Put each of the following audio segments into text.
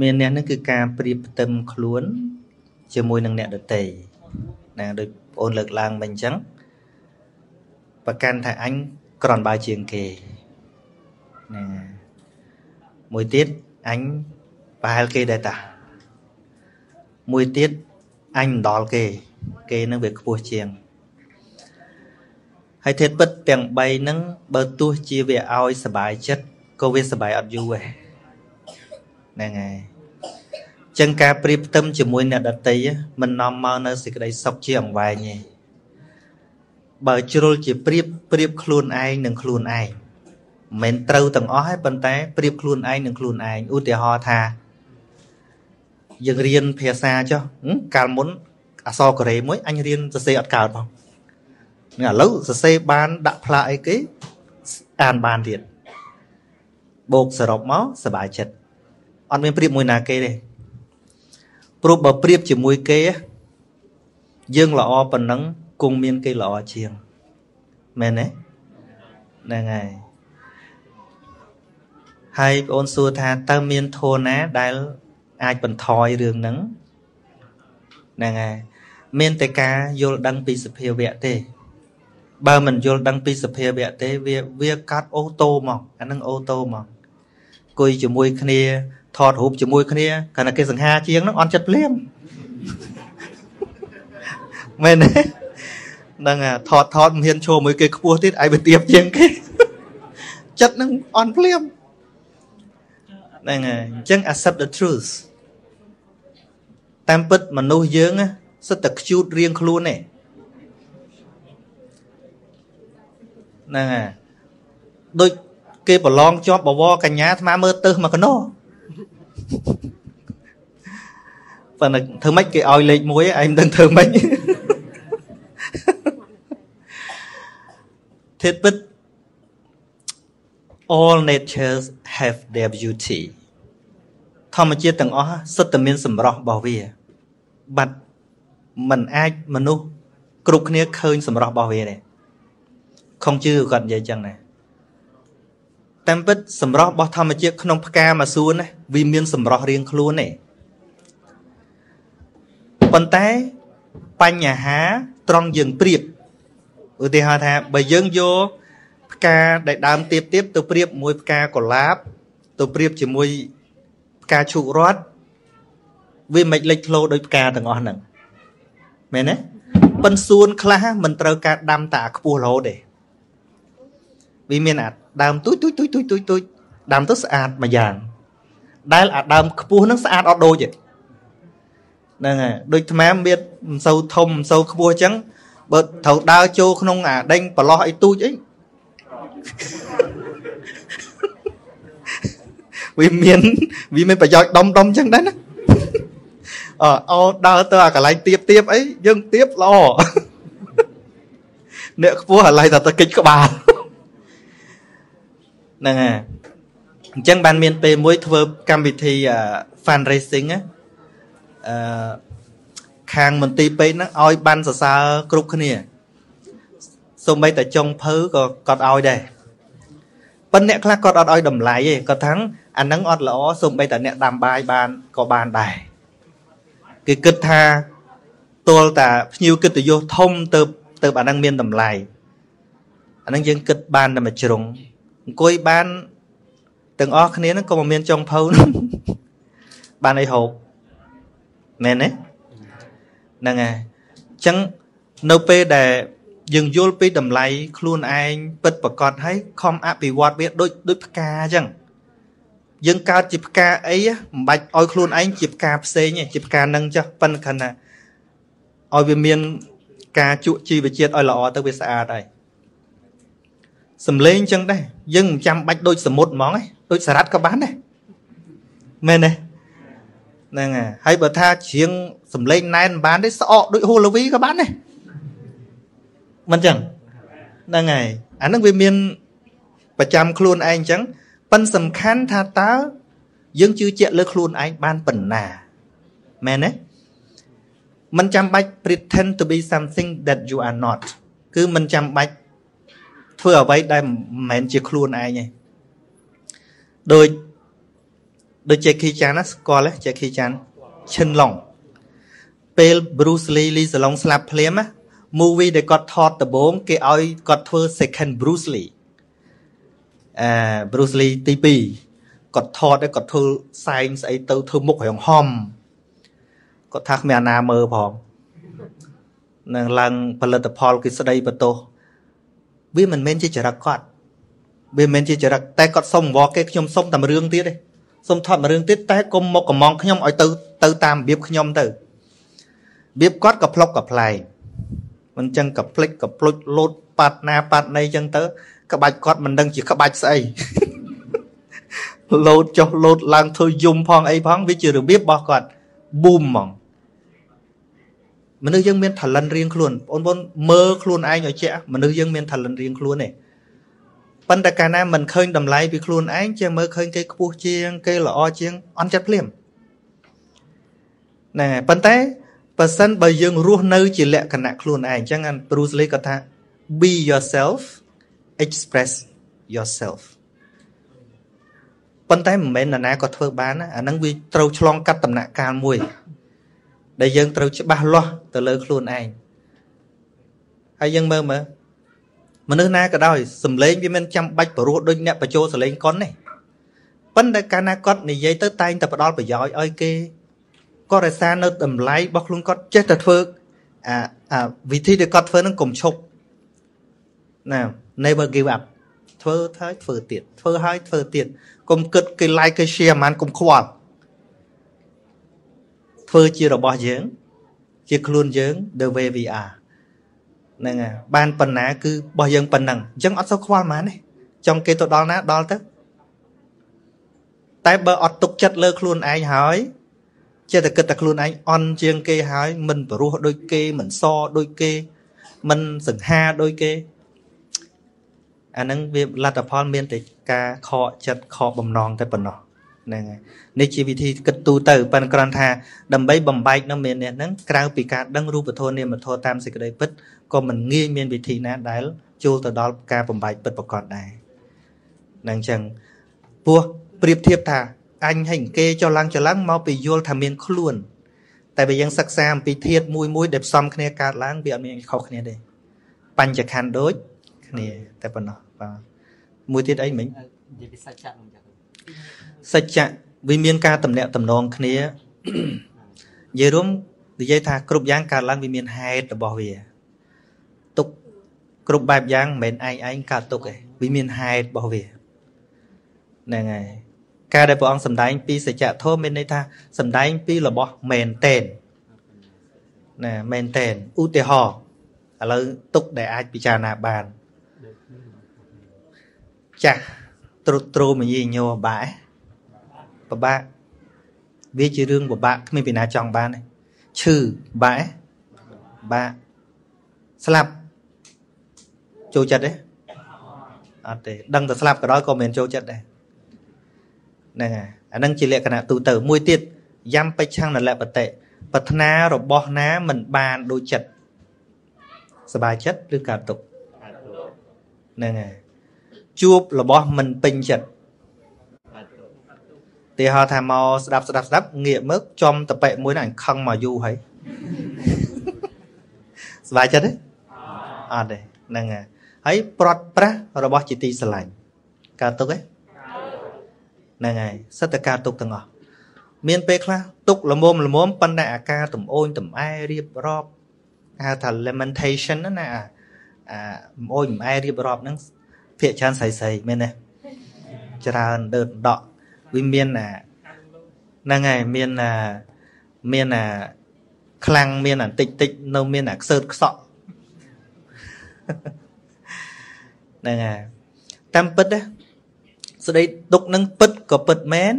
មានអ្នកហ្នឹងគឺការប្រៀបផ្ទឹមខ្លួន ជាមួយនឹងអ្នកដទៃណាដោយបងអូនលើកឡើងមិញអញ្ចឹងប្រកាន់ថាអញក្រនបើជាងគេណាមួយទៀតអញប្រហែលគេដែរតាមួយទៀតអញមិនដល់គេ គេនឹងវាខ្ពស់ជាងហើយធាតពិតទាំង3ហ្នឹងបើទោះជាវាឲ្យសុបាយចិត្តក៏វាសុបាយអត់យូរដែរ ហ្នឹងហើយចឹងការប្រៀបផ្ទឹមជាមួយអ្នកដតីមិននាំមកនៅសេចក្តីសុខជាអង្វែងទេបើជ្រុលជាប្រៀបប្រៀបខ្លួនឯងនឹងខ្លួនឯងមិនត្រូវទាំងអស់ទេប៉ុន្តែប្រៀបខ្លួនឯងនឹងខ្លួនឯងឧទាហរណ៍ថាយើងរៀនភាសាចុះកាលមុនអក្សរកូរ៉េមួយអញរៀនសរសេរអត់កើតផងឥឡូវសរសេរបានដាក់ផ្លាកអីគេអានបានទៀតបូកសរុបមកសบายចិត្ត អត់មានប្រៀបមួយណាគេទេព្រោះបើប្រៀបជាមួយគេយើងល្អប៉ុណ្ណឹងគង់មានគេល្អជាងមែនទេហ្នឹងហើយហើយបងអូនសួរថាតើមានធនណាដែលអាចបន្ថយរឿងហ្នឹងហ្នឹងហើយមានតែការយល់ដឹងពីសភាវៈទេ បើមិនយល់ដឹងពីសភាវៈទេវាវាកាត់អូតូមកអានឹងអូតូមកគួយជាមួយគ្នា ថតរូបជាមួយគ្នាកាលណាគេសង្ហាជាងហ្នឹងអន់ចិត្តភ្លាមមែនទេហ្នឹងថតថតមិនហ៊ានឈរមួយគេខ្ពស់ទៀតឯងវាទៀបជាងគេចិត្តហ្នឹងអន់ភ្លាមហ្នឹងហើយអញ្ចឹង accept the truth តាមពិតមនុស្សយើងសិតតែខ្ជូតរៀងខ្លួនទេហ្នឹងហើយដូចគេប្រឡងជាប់បវរកញ្ញាអាត្មាមើលទៅមកកណោ ប៉ុន្តែធ្វើម៉េចគេឲ្យលេខ1ឯងមិនដឹងធ្វើម៉េចធិតពិត all natures have their beauty ធម្មជាតិទាំងអស់សុទ្ធតែមានសម្រស់របស់វា បាត់มันអាចមនុស្សគ្រប់គ្នាឃើញសម្រស់របស់វាទេខុងជឿគាត់និយាយចឹងណា តាមពិតសម្រស់របស់ធម្មជាតិក្នុងផ្កាមួយសួនណាវាមានសម្រស់រៀងខ្លួនទេប៉ុន្តែបញ្ហាត្រង់យើងប្រៀបឧទាហរណ៍ថាបើយើងយកផ្កាដែលដើមទៀបទៀបទៅប្រៀបមួយផ្កាកុលាប ទៅប្រៀបជាមួយផ្កាឈូករត់វាមិនលេចធ្លោដោយផ្កាទាំងអស់ហ្នឹងមែនទេប៉ិនសួនខ្លះមិនត្រូវការដាំតាខ្ពស់រហូតទេវាមានអា ដើមទូចទូចទូចទូចទូចទូចដើមទៅស្អាតមួយយ៉ាង ដែលអាដើមខ្ពស់ហ្នឹងស្អាតអត់ដូចទេហ្នឹងហើយដូចថ្មមានមិនសូវធំមិនសូវខ្ពស់អញ្ចឹងបើត្រូវដើរចូលក្នុងអាដេញប្រឡោះអីទូចអីវាមានវាមានប្រយោជន៍ដុំដុំអញ្ចឹងដែរណាអោដើរទៅអាកន្លែងទៀបទៀបអីយើងទៀបល្អអ្នកខ្ពស់អាឡៃតែទៅកិច្ចក្បាល ហ្នឹងហើយអញ្ចឹងបានមានពេលមួយធ្វើកម្មវិធី fund raising អឺខាងមន្ទីរពេទ្យហ្នឹងឲ្យបានសរសើរគ្រប់គ្នាសូម្បីតែចុងភៅក៏គាត់ឲ្យដែរប៉ុន្តែអ្នកខ្លះគាត់អត់ឲ្យតម្លៃទេគាត់ថាអាហ្នឹងអត់ល្អសូម្បីតែអ្នកដាំបាយបានក៏បានដែរគេគិតថាទល់តាភ្ញៀវកិត្តិយសធំទៅទៅអាហ្នឹងមានតម្លៃអាហ្នឹងយើងគិតបានតែមួយជ្រុង អង្គុយបានទាំងអស់គ្នាហ្នឹងក៏មិនមានចុងភៅបានអីហូបមែនទេហ្នឹងហើយអញ្ចឹងនៅពេលដែលយើងយល់ពីតម្លៃខ្លួនឯងពិតប្រកបហើយខំអភិវឌ្ឍវាដូចដូចផ្កាអញ្ចឹងយើងកើតជាផ្កាអីមិនបាច់ឲ្យខ្លួនឯងជាផ្កាផ្សេងទេជាផ្កានឹងចុះប៉ុន្តែខណៈឲ្យវាមានការជក់ជីវជាតិឲ្យល្អទៅវាស្អាតហើយ សំលេងចឹងដែរយើងមិនចាំបាច់ដូចសមុទ្រហ្មងឯងដូចសារ៉ាត់ក៏បានដែរមែនទេហ្នឹងហើយហើយបើថាជ្រៀងសំលេងណែនបានទេស្អកដូចហូឡូវីក៏បានដែរមិនចឹងហ្នឹងហើយអានឹងវាមានប្រចាំខ្លួនឯងអញ្ចឹងប៉ិនសំខាន់ថាតើយើងជឿជាក់លើខ្លួនឯងបានប៉ុណ្ណាមែនទេមិនចាំបាច់ pretend to be something that you are not គឺមិនចាំបាច់ ធ្វើអ្វីដែលមិនមែនជាខ្លួនឯងទេដូចដូច Jackie Chan ណាស្គាល់ទេ Jackie Chan ឈិនឡុងពេល Bruce Lee Lee Salong ស្លាប់ភ្លាមណា movie ដែលគាត់ថតដំបូងគេឲ្យគាត់ធ្វើ second Bruce Lee អឺ Bruce Lee ទី2គាត់ថតគាត់ធ្វើសែងស្អីទៅធ្វើមុខរងហំគាត់ថាគ្មានអាណាមើលផងនឹងឡើងផលិតផលគេស្ដីបន្ទោស វាមិនមែនជាចរិតគាត់វាមិនមែនជាចរិតតែគាត់សុំវល់គេខ្ញុំសុំតែរឿងទៀតទេសុំថតមួយរឿងទៀតតែគុំមកកំងខ្ញុំឲ្យទៅទៅតាមរបៀបខ្ញុំទៅរបៀបគាត់ក៏ផ្លុកក៏ផ្លែងមិនចឹងក៏ផ្លិចក៏ផ្លុចលោតប៉ាត់ណាប៉ាត់ណីចឹងទៅក្បាច់គាត់មិនដឹងជាក្បាច់ស្អីលោតចុះលោតឡើងធ្វើយំផងអីផងវាជារបៀបរបស់គាត់ប៊ូមហ្មង មនុស្សយើងមាន talent រៀងខ្លួនបងប្អូនមើលខ្លួនឯងឲ្យជាក់មនុស្សយើងមាន talent រៀងខ្លួនទេប៉ុន្តែកាលណាមិនឃើញតម្លៃពីខ្លួនឯងជាមើលឃើញគេខ្ពស់ជាង គេល្អជាងអន់ចិត្តភ្លាមហ្នឹងហើយប៉ុន្តែបើសិនបើយើងរស់នៅ ជាលក្ខណៈខ្លួនឯងអញ្ចឹង Bruce Lee គាត់ថា be yourself express yourself ប៉ុន្តែមិនមែននរណាក៏ធ្វើបានណាអាហ្នឹងវាត្រូវឆ្លងកាត់ដំណាក់កាលមួយ ដែលយើងត្រូវច្បាស់លាស់ទៅលើខ្លួនឯងហើយយើងមើលមើលមនុស្សណាក៏ដោយសំឡេងវាមិនចាំបាច់បរោះដូចអ្នកបញ្ចូលសំឡេងកុនទេប៉ុន្តែកាលណាគាត់និយាយទៅតែងតែផ្ដល់ប្រយោជន៍ឲ្យគេគាត់រក្សានៅតម្លៃរបស់ខ្លួនគាត់ចេះតែធ្វើអាអាវិធីដែលគាត់ធ្វើនឹងកុំឈប់ណា never give up ធ្វើហើយធ្វើទៀតធ្វើហើយធ្វើទៀតកុំគិតគេ like គេ share មិនកុំខ្វល់ ធ្វើជារបស់យើង ជាខ្លួនយើង the way we are ហ្នឹងហើយបានប៉ុណ្ណាគឺរបស់យើងប៉ុណ្ណឹងអញ្ចឹងអត់សូវខ្វល់ហ្មងទេចង់គេទៅដល់ណាដល់ទៅតែបើអត់ទុកចិត្តលើខ្លួនឯងហើយចេះតែគិតតែខ្លួនឯងអន់ជាងគេហើយមិនបរោះដូចគេមិនសដូចគេ មិនសង្ហាដូចគេអាហ្នឹងវាលទ្ធផលមានតែការខកចិត្តខកបំណងតែប៉ុណ្ណោះ ហ្នឹងហើយនេះជាវិធីគិតទូទៅប៉ុន្តែគ្រាន់ថាដើម្បីបំបែកនៅមាននេះហ្នឹងក្រៅពីការដឹងរូបធម៌នាមធម៌តាមសេចក្តីពិតក៏មិនងាយមានវិធីណាដែលចូលទៅដល់ការបំបែកពិតប្រកបដែរហ្នឹងអញ្ចឹងពោះប្រៀបធៀបថាអញហើយគេចុះឡើងចុះឡើងមកពីយល់ថាមានខ្លួន តែបើយើងសិក្សាអំពីធាតមួយមួយដែលផ្សំគ្នាកើតឡើងវាអត់មានខុសគ្នាទេបញ្ចខណ្ឌដូចគ្នាតែប៉ុណ្ណោះបាទមួយទៀតអីមិញនិយាយពីសច្ចៈនឹង សច្ចៈវាមានការតំណាក់តំណងគ្នានិយាយរួមនិយាយថាគ្រប់យ៉ាងកើតឡើងវាមានហេតុរបស់វា ទុកគ្រប់បែបយ៉ាងមិនមែនឯងឯងកើតទុកទេវាមានហេតុរបស់វាហ្នឹងហើយការដែលព្រះអង្គសម្ដែងពីសច្ចធម៌មានន័យថាសម្ដែងពីរបស់មែនតែនណាមែនតែនឧទាហរណ៍ឥឡូវទុកដែលអាចពិចារណាបានចាស់ត្រុតត្រោមញីញោបាក់ ពិបាកវាជារឿងពិបាកគ្មានពីណាចង់បានទេឈឺបាក់បាក់ស្លាប់ចូលចិត្តទេអត់ទេដឹងតែស្លាប់ក៏ដោយក៏មិនចូលចិត្តដែរហ្នឹងហើយអាហ្នឹងជាលក្ខណៈទូទៅមួយទៀតយ៉ាំបិច្ឆាំងនលបតិប្រាថ្នារបស់ណាមិនបានដូចចិត្តសบายចិត្តឬកើតទុកហ្នឹងហើយជួបរបស់មិនពេញចិត្ត ទីហោថាមកស្ដាប់ស្ដាប់ស្ដាប់ងាកមើលចំតប៉ិមួយហ្នឹងខឹងមកយូរហើយស្បាយចិត្តទេអត់ទេហ្នឹងហើយហើយប្រត់ប្រាស់របស់ជាទីស្រឡាញ់កើតទុកទេហ្នឹងហើយសិតតកើតទុកទាំងអស់មានពេលខ្លះទុកល្មមល្មមប៉ុន្តែអាការតំអូនតំអែរៀបរាប់ហៅថា lamentation ណាអាអូនតំអែរៀបរាប់ហ្នឹងភាកច្រើនស្រីស្រីមែនទេច្រើនដើតដក់ វាមានអាហ្នឹងហើយមានអាមានអាខ្លាំងមានអាតិចតិចនៅមានអាខ្សើតខ្សក់ហ្នឹងហើយតាមពិតណាស្ដីទុកនឹងពិតក៏ពិតមែន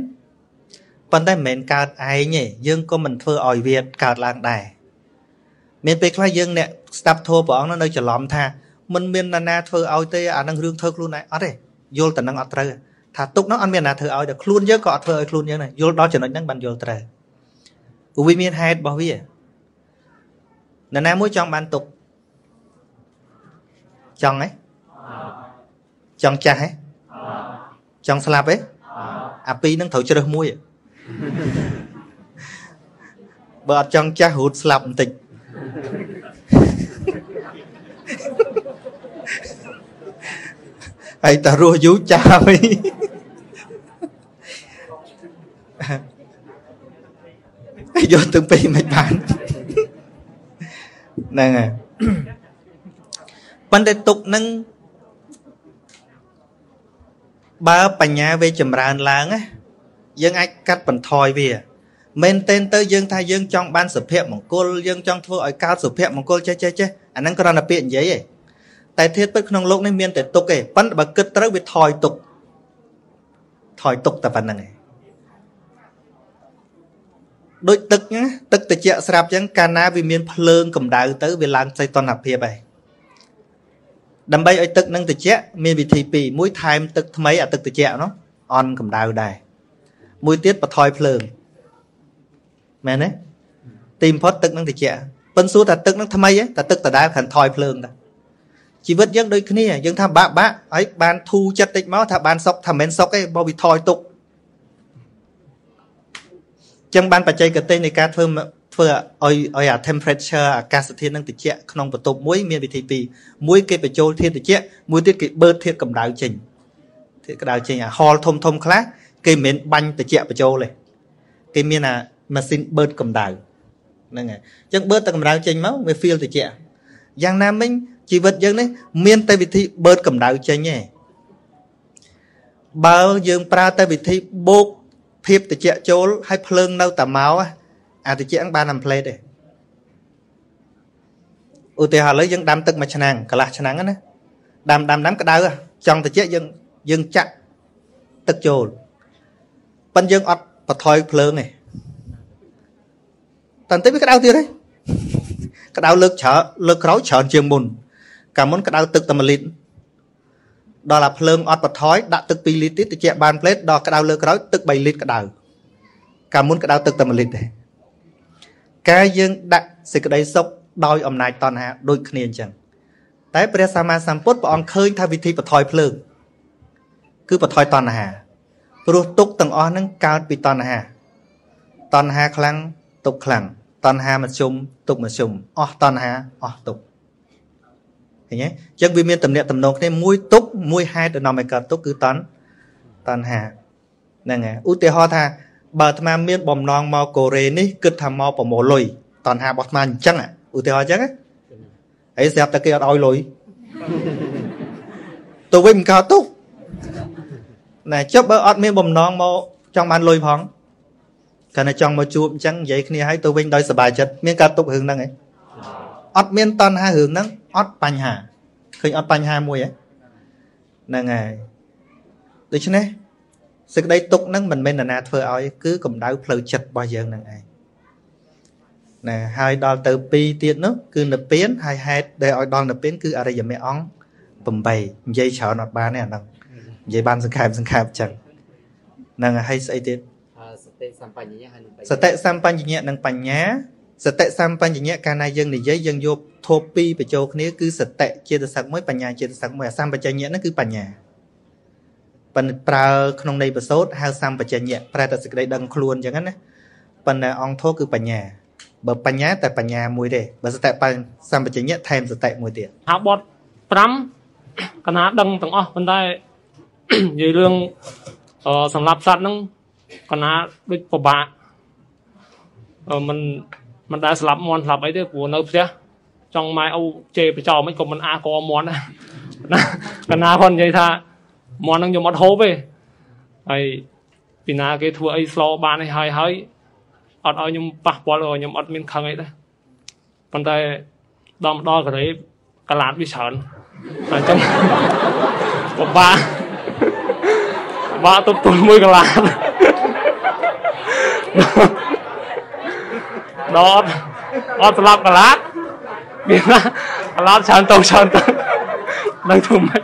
ប៉ុន្តែមិនមែនកើតឯងទេយើងក៏មិនធ្វើឲ្យវាកើតឡើងដែរមានពេលខ្លះយើងអ្នកស្ដាប់ធម៌ព្រះអង្គនៅច្រឡំថាមិនមាននរណាធ្វើឲ្យទេអានឹងរឿងធ្វើខ្លួនឯងអត់ទេយល់តែនឹងអត់ត្រូវ ថាទុកនោះអត់មានណាធ្វើឲ្យតែខ្លួនយើងក៏អត់ធ្វើឲ្យខ្លួនយើងដែរយល់ដល់ចំណុចហ្នឹងបានយល់ត្រូវព្រោះវាមានហេតុរបស់វានរណាមួយចង់បានទុកចង់ហ៎ចង់ចាស់ហ៎ចង់ស្លាប់ហ៎អាពីរហ្នឹងត្រូវជ្រើសមួយបើអត់ចង់ចាស់រត់ស្លាប់បន្តិចហើយតារស់យូរចាស់ហើយ យកទៅពេញមិនបានហ្នឹងហើយប៉ុន្តែទុកនឹងបើបញ្ញាវាចម្រើនឡើងណាយើងអាចកាត់បន្ថយវាមែនតែនទៅយើងថាយើងចង់បានសុភមង្គលយើងចង់ធ្វើឲ្យកើតសុភមង្គលចេះចេះចេះអាហ្នឹងគ្រាន់តែពាក្យនិយាយឯងតែធាតពិតក្នុងលោកនេះមានតែទុកឯងប៉ុន្តែបើគិតត្រូវវាថយទុកថយទុកតែប៉ុណ្្នឹងឯង ដូចទឹកណាទឹកត្រជាក់ស្រាប់អញ្ចឹងកាលណាវាមានភ្លើងកម្ដៅទៅវាឡើងចៃតនភាពឯងដើម្បីឲ្យទឹកនឹងត្រជាក់មានវិធីពីរមួយថែមទឹកថ្មីអាទឹកត្រជាក់នោះអន់កម្ដៅដែរមួយទៀតបន្ថយភ្លើងមែនទេទីបំផុតទឹកនឹងត្រជាក់ប៉ិនសួរថាទឹកនឹងថ្មីតែទឹកដដែលខាងថយភ្លើងតាជីវិតយើងដូចគ្នាយើងថាបាក់បាក់ហើយបានធូរចិត្តតិចមកថាបានសុកថាមិនសុកទេបើវាថយទុក ចឹងបានបច្ចេកទេសនៃការធ្វើធ្វើឲ្យឲ្យអា temperature អាកាសធាតុនឹងត្រជាក់ក្នុងបន្ទប់មួយមានវិធីពីរមួយគេបញ្ចូលធាតុត្រជាក់មួយទៀតគេបឺតធាតុកម្ដៅចេញធាតុកម្ដៅចេញអា hall ធំធំខ្លះគេមិនមែនបាញ់ត្រជាក់បញ្ចូលទេគេមានអាម៉ាស៊ីនបឺតកម្ដៅហ្នឹងហើយអញ្ចឹងបឺតតែកម្ដៅចេញមកវា feel ត្រជាក់យ៉ាងណាមិញជីវិតយើងនេះមានតែវិធីបឺតកម្ដៅចេញទេបើយើងប្រើតែវិធីបូក ភាពត្រជាក់ចូលហើយភ្លើងនៅតែមកអាត្រជាក់បានតាមផ្លេតទេឧទាហរណ៍ឥឡូវយើងដាំទឹកមួយឆ្នាំងកន្លះឆ្នាំងណាដាំដាំដាំក្តៅចង់ត្រជាក់យើងយើងចាក់ទឹកចូលប៉ិនយើងអត់បន្ថយភ្លើងទេតន្តិចវាក្តៅទៀតទេក្តៅលើកច្រើនលើកក្រោយច្រើនជាងមុនកាលមុនក្តៅទឹកតែ1លីត្រ ដល់អាភ្លើងអត់បន្ថយដាក់ទឹក2លីត្រទៀតត្រជាក់បានផ្លេតដល់ក្តៅលើក្រោយទឹក3លីត្រក្តៅកាលមុនក្តៅទឹកតែ1លីត្រទេការយើងដាក់សេចក្តីសុខដោយអំណាចតណ្ហាដូចគ្នាអញ្ចឹងតែព្រះសម្មាសម្ពុទ្ធព្រះអង្គឃើញថាវិធីបន្ថយភ្លើងគឺបន្ថយតណ្ហាព្រោះទុកទាំងអស់ហ្នឹងកើតពីតណ្ហាតណ្ហាខ្លាំងទុកខ្លាំងតណ្ហាមធ្យមទុកមធ្យមអស់តណ្ហាអស់ទុក ឃើញទេអញ្ចឹងវាមានតំណាក់តំណងគ្នាមួយទុកមួយហេតុដែលនាំឲ្យកើតទុកគឺតណ្តណ្ហាហ្នឹងហើយឧទាហរណ៍ថាបើអាត្មាមានបំណងមកកូរ៉េនេះគិតថាមកប្រមូលលុយតណ្ហារបស់អាត្មាអញ្ចឹងឧទាហរណ៍អញ្ចឹងហើយស្រាប់តែគេអត់ឲ្យលុយទៅវិញមិនកើតទុកណែចុះបើអត់មានបំណងមកចង់បានលុយផងគាត់តែចង់មកជួបអញ្ចឹងនិយាយគ្នាឲ្យទៅវិញដោយសប្បាយចិត្តមានការទុករឿងហ្នឹងឯងអត់មានតណ្ហារឿងហ្នឹង អត់បញ្ហាឃើញអត់បញ្ហាមួយហ្នឹងហើយដូច្នេះសេចក្តីទុកហ្នឹងមិនមែននរណាធ្វើឲ្យគឺកម្ដៅផ្លូវចិត្តរបស់យើងហ្នឹងឯងណាហើយដល់ទៅ2ទៀតនោះគឺនិព្វានហើយហេតុដែលឲ្យដល់និព្វានគឺអរិយមេអង្គ8និយាយច្រើនអត់បានទេអាហ្នឹងនិយាយបានសង្ខេបសង្ខេបចឹងហ្នឹងហើយស្អីទៀតសតិសម្បញ្ញៈហើយសតិសម្បញ្ញៈនិងបញ្ញា សតិសម្បញ្ញៈកាលណាយើងនិយាយយើងយកធូបពីរបញ្ចូលគ្នាគឺសតិចេតសិកមួយបញ្ញាចេតសិកមួយអាសម្បញ្ញៈហ្នឹងគឺបញ្ញាប៉ុន្តែប្រើក្នុងន័យប្រសូតហៅសម្បញ្ញៈប្រែតែសេចក្តីដឹងខ្លួនអញ្ចឹងណាប៉ុន្តែអង្គធោគឺបញ្ញាបើបញ្ញាតែបញ្ញាមួយទេបើសតិសម្បញ្ញៈថែមសតិមួយទៀតថាបត់5កណាដឹងទាំងអស់ប៉ុន្តែនិយាយរឿងសម្រាប់សត្វហ្នឹងកណាដូចពិបាកមិន មិនដែលស្លាប់មន់ស្លាប់អីទេព្រោះនៅផ្ទះចង់ម៉ែអូជេរបចោមិនក៏មិនអាកមន់ដែរណាកណាគាត់និយាយថាមន់នឹងខ្ញុំអត់ហូបទេហើយពីណាគេធ្វើអីស្លោបានឲ្យហើយហើយអត់ឲ្យខ្ញុំប៉ះពាល់ខ្ញុំអត់មានខឹងអីដែរប៉ុន្តែដល់ដល់កូរ៉េកលាតវាច្រើនអញ្ចឹងបបាបាក់ទប់ទល់មួយកលាត ដល់អត់ស្លាប់កលាតមានណាកលាតច្រើនតោច្រើនតោនឹងធ្វើម៉េច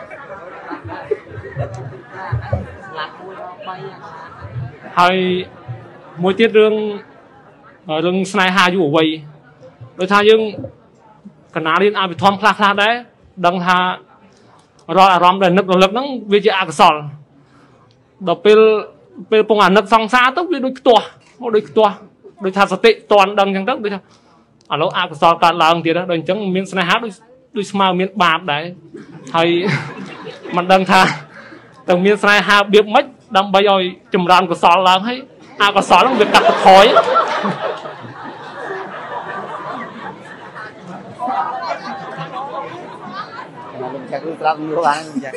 ហើយមួយទៀតរឿងរឿងស្នេហាយុវវ័យដោយថាយើងកណារៀនអភិធម្មខ្លះខ្លះដែរដឹងថារាល់អារម្មណ៍ដែលនឹករលឹកហ្នឹងវាជាអកុសលដល់ពេលពេលពងអាណិតសង្សារទៅវាដូចខ្ទាស់មកដូចខ្ទាស់ ដូចថាសតិតន់ដឹងអញ្ចឹងទៅដូចថាឥឡូវអកុសលកើតឡើងទៀតដល់អញ្ចឹងមានស្នេហាដូចដូចស្មើមានបាបដែរហើយមិនដឹងថាទៅមានស្នេហារបៀបម៉េចដើម្បីឲ្យចម្រើនកុសលឡើងហើយអកុសលហ្នឹងវាកាត់បន្ថយលោកចាស់គឺស្រាប់នួបានលោកចាស់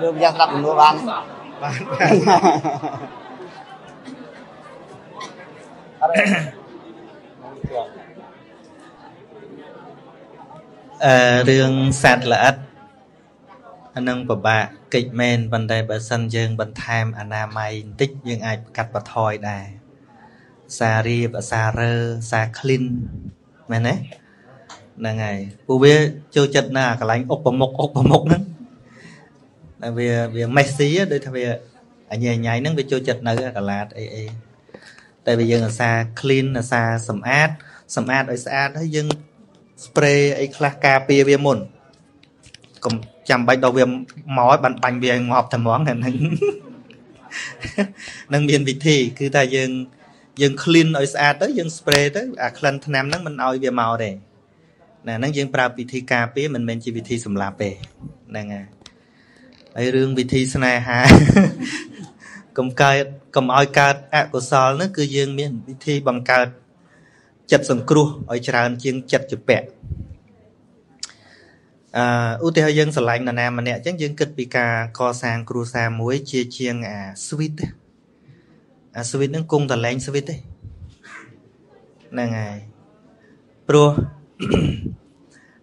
លោកចាស់ស្រាប់នួបានបាន អឺរឿងសត្វល្អិតអានឹងពិបាកកិច្ចមែនប៉ុន្តែបើសិនយើងបន្ថែមអនាម័យបន្តិចយើងអាចកាត់បន្ថយដែរសារៀបអាសារើសាក្លីនមែនទេហ្នឹងហើយពួកវាចូលចិត្តណាកន្លែងឧបមុខឧបមុខហ្នឹងតែវាវាមេស៊ីដូចថាវាអញញ៉ៃហ្នឹងវាចូលចិត្តនៅកលាតអីអី តែវាយើងអាសា clean អាសាសម្អាតសម្អាតឲ្យស្អាតហើយយើង spray អីខ្លះការពារវាមុនកុំចាំបាច់ដល់វាមកឲ្យបានបាញ់វាងាប់តែហ្មងហ្នឹងនឹងមានវិធីគឺថាយើងយើង clean ឲ្យស្អាតទៅយើង spray ទៅអាក្លិនថ្នាំហ្នឹងមិនឲ្យវាមកទេណាហ្នឹងយើងប្រើវិធីការពារមិនមែនជាវិធីសម្លាប់ទេហ្នឹងហើយហើយរឿងវិធីស្នេហា កុំកើតកុំឲ្យកើតអកុសលនោះគឺយើងមានវិធីបង្កើតចិត្តសង្គ្រោះឲ្យច្រើនជាងចិត្តជពាក់អឺឧទាហរណ៍យើងស្រឡាញ់នរណាម្នាក់អញ្ចឹងយើងគិតពីការកសាងគ្រួសារមួយជាជាងអា sweet អា sweet ហ្នឹងគង់តលែង sweet ទេហ្នឹងហើយព្រោះ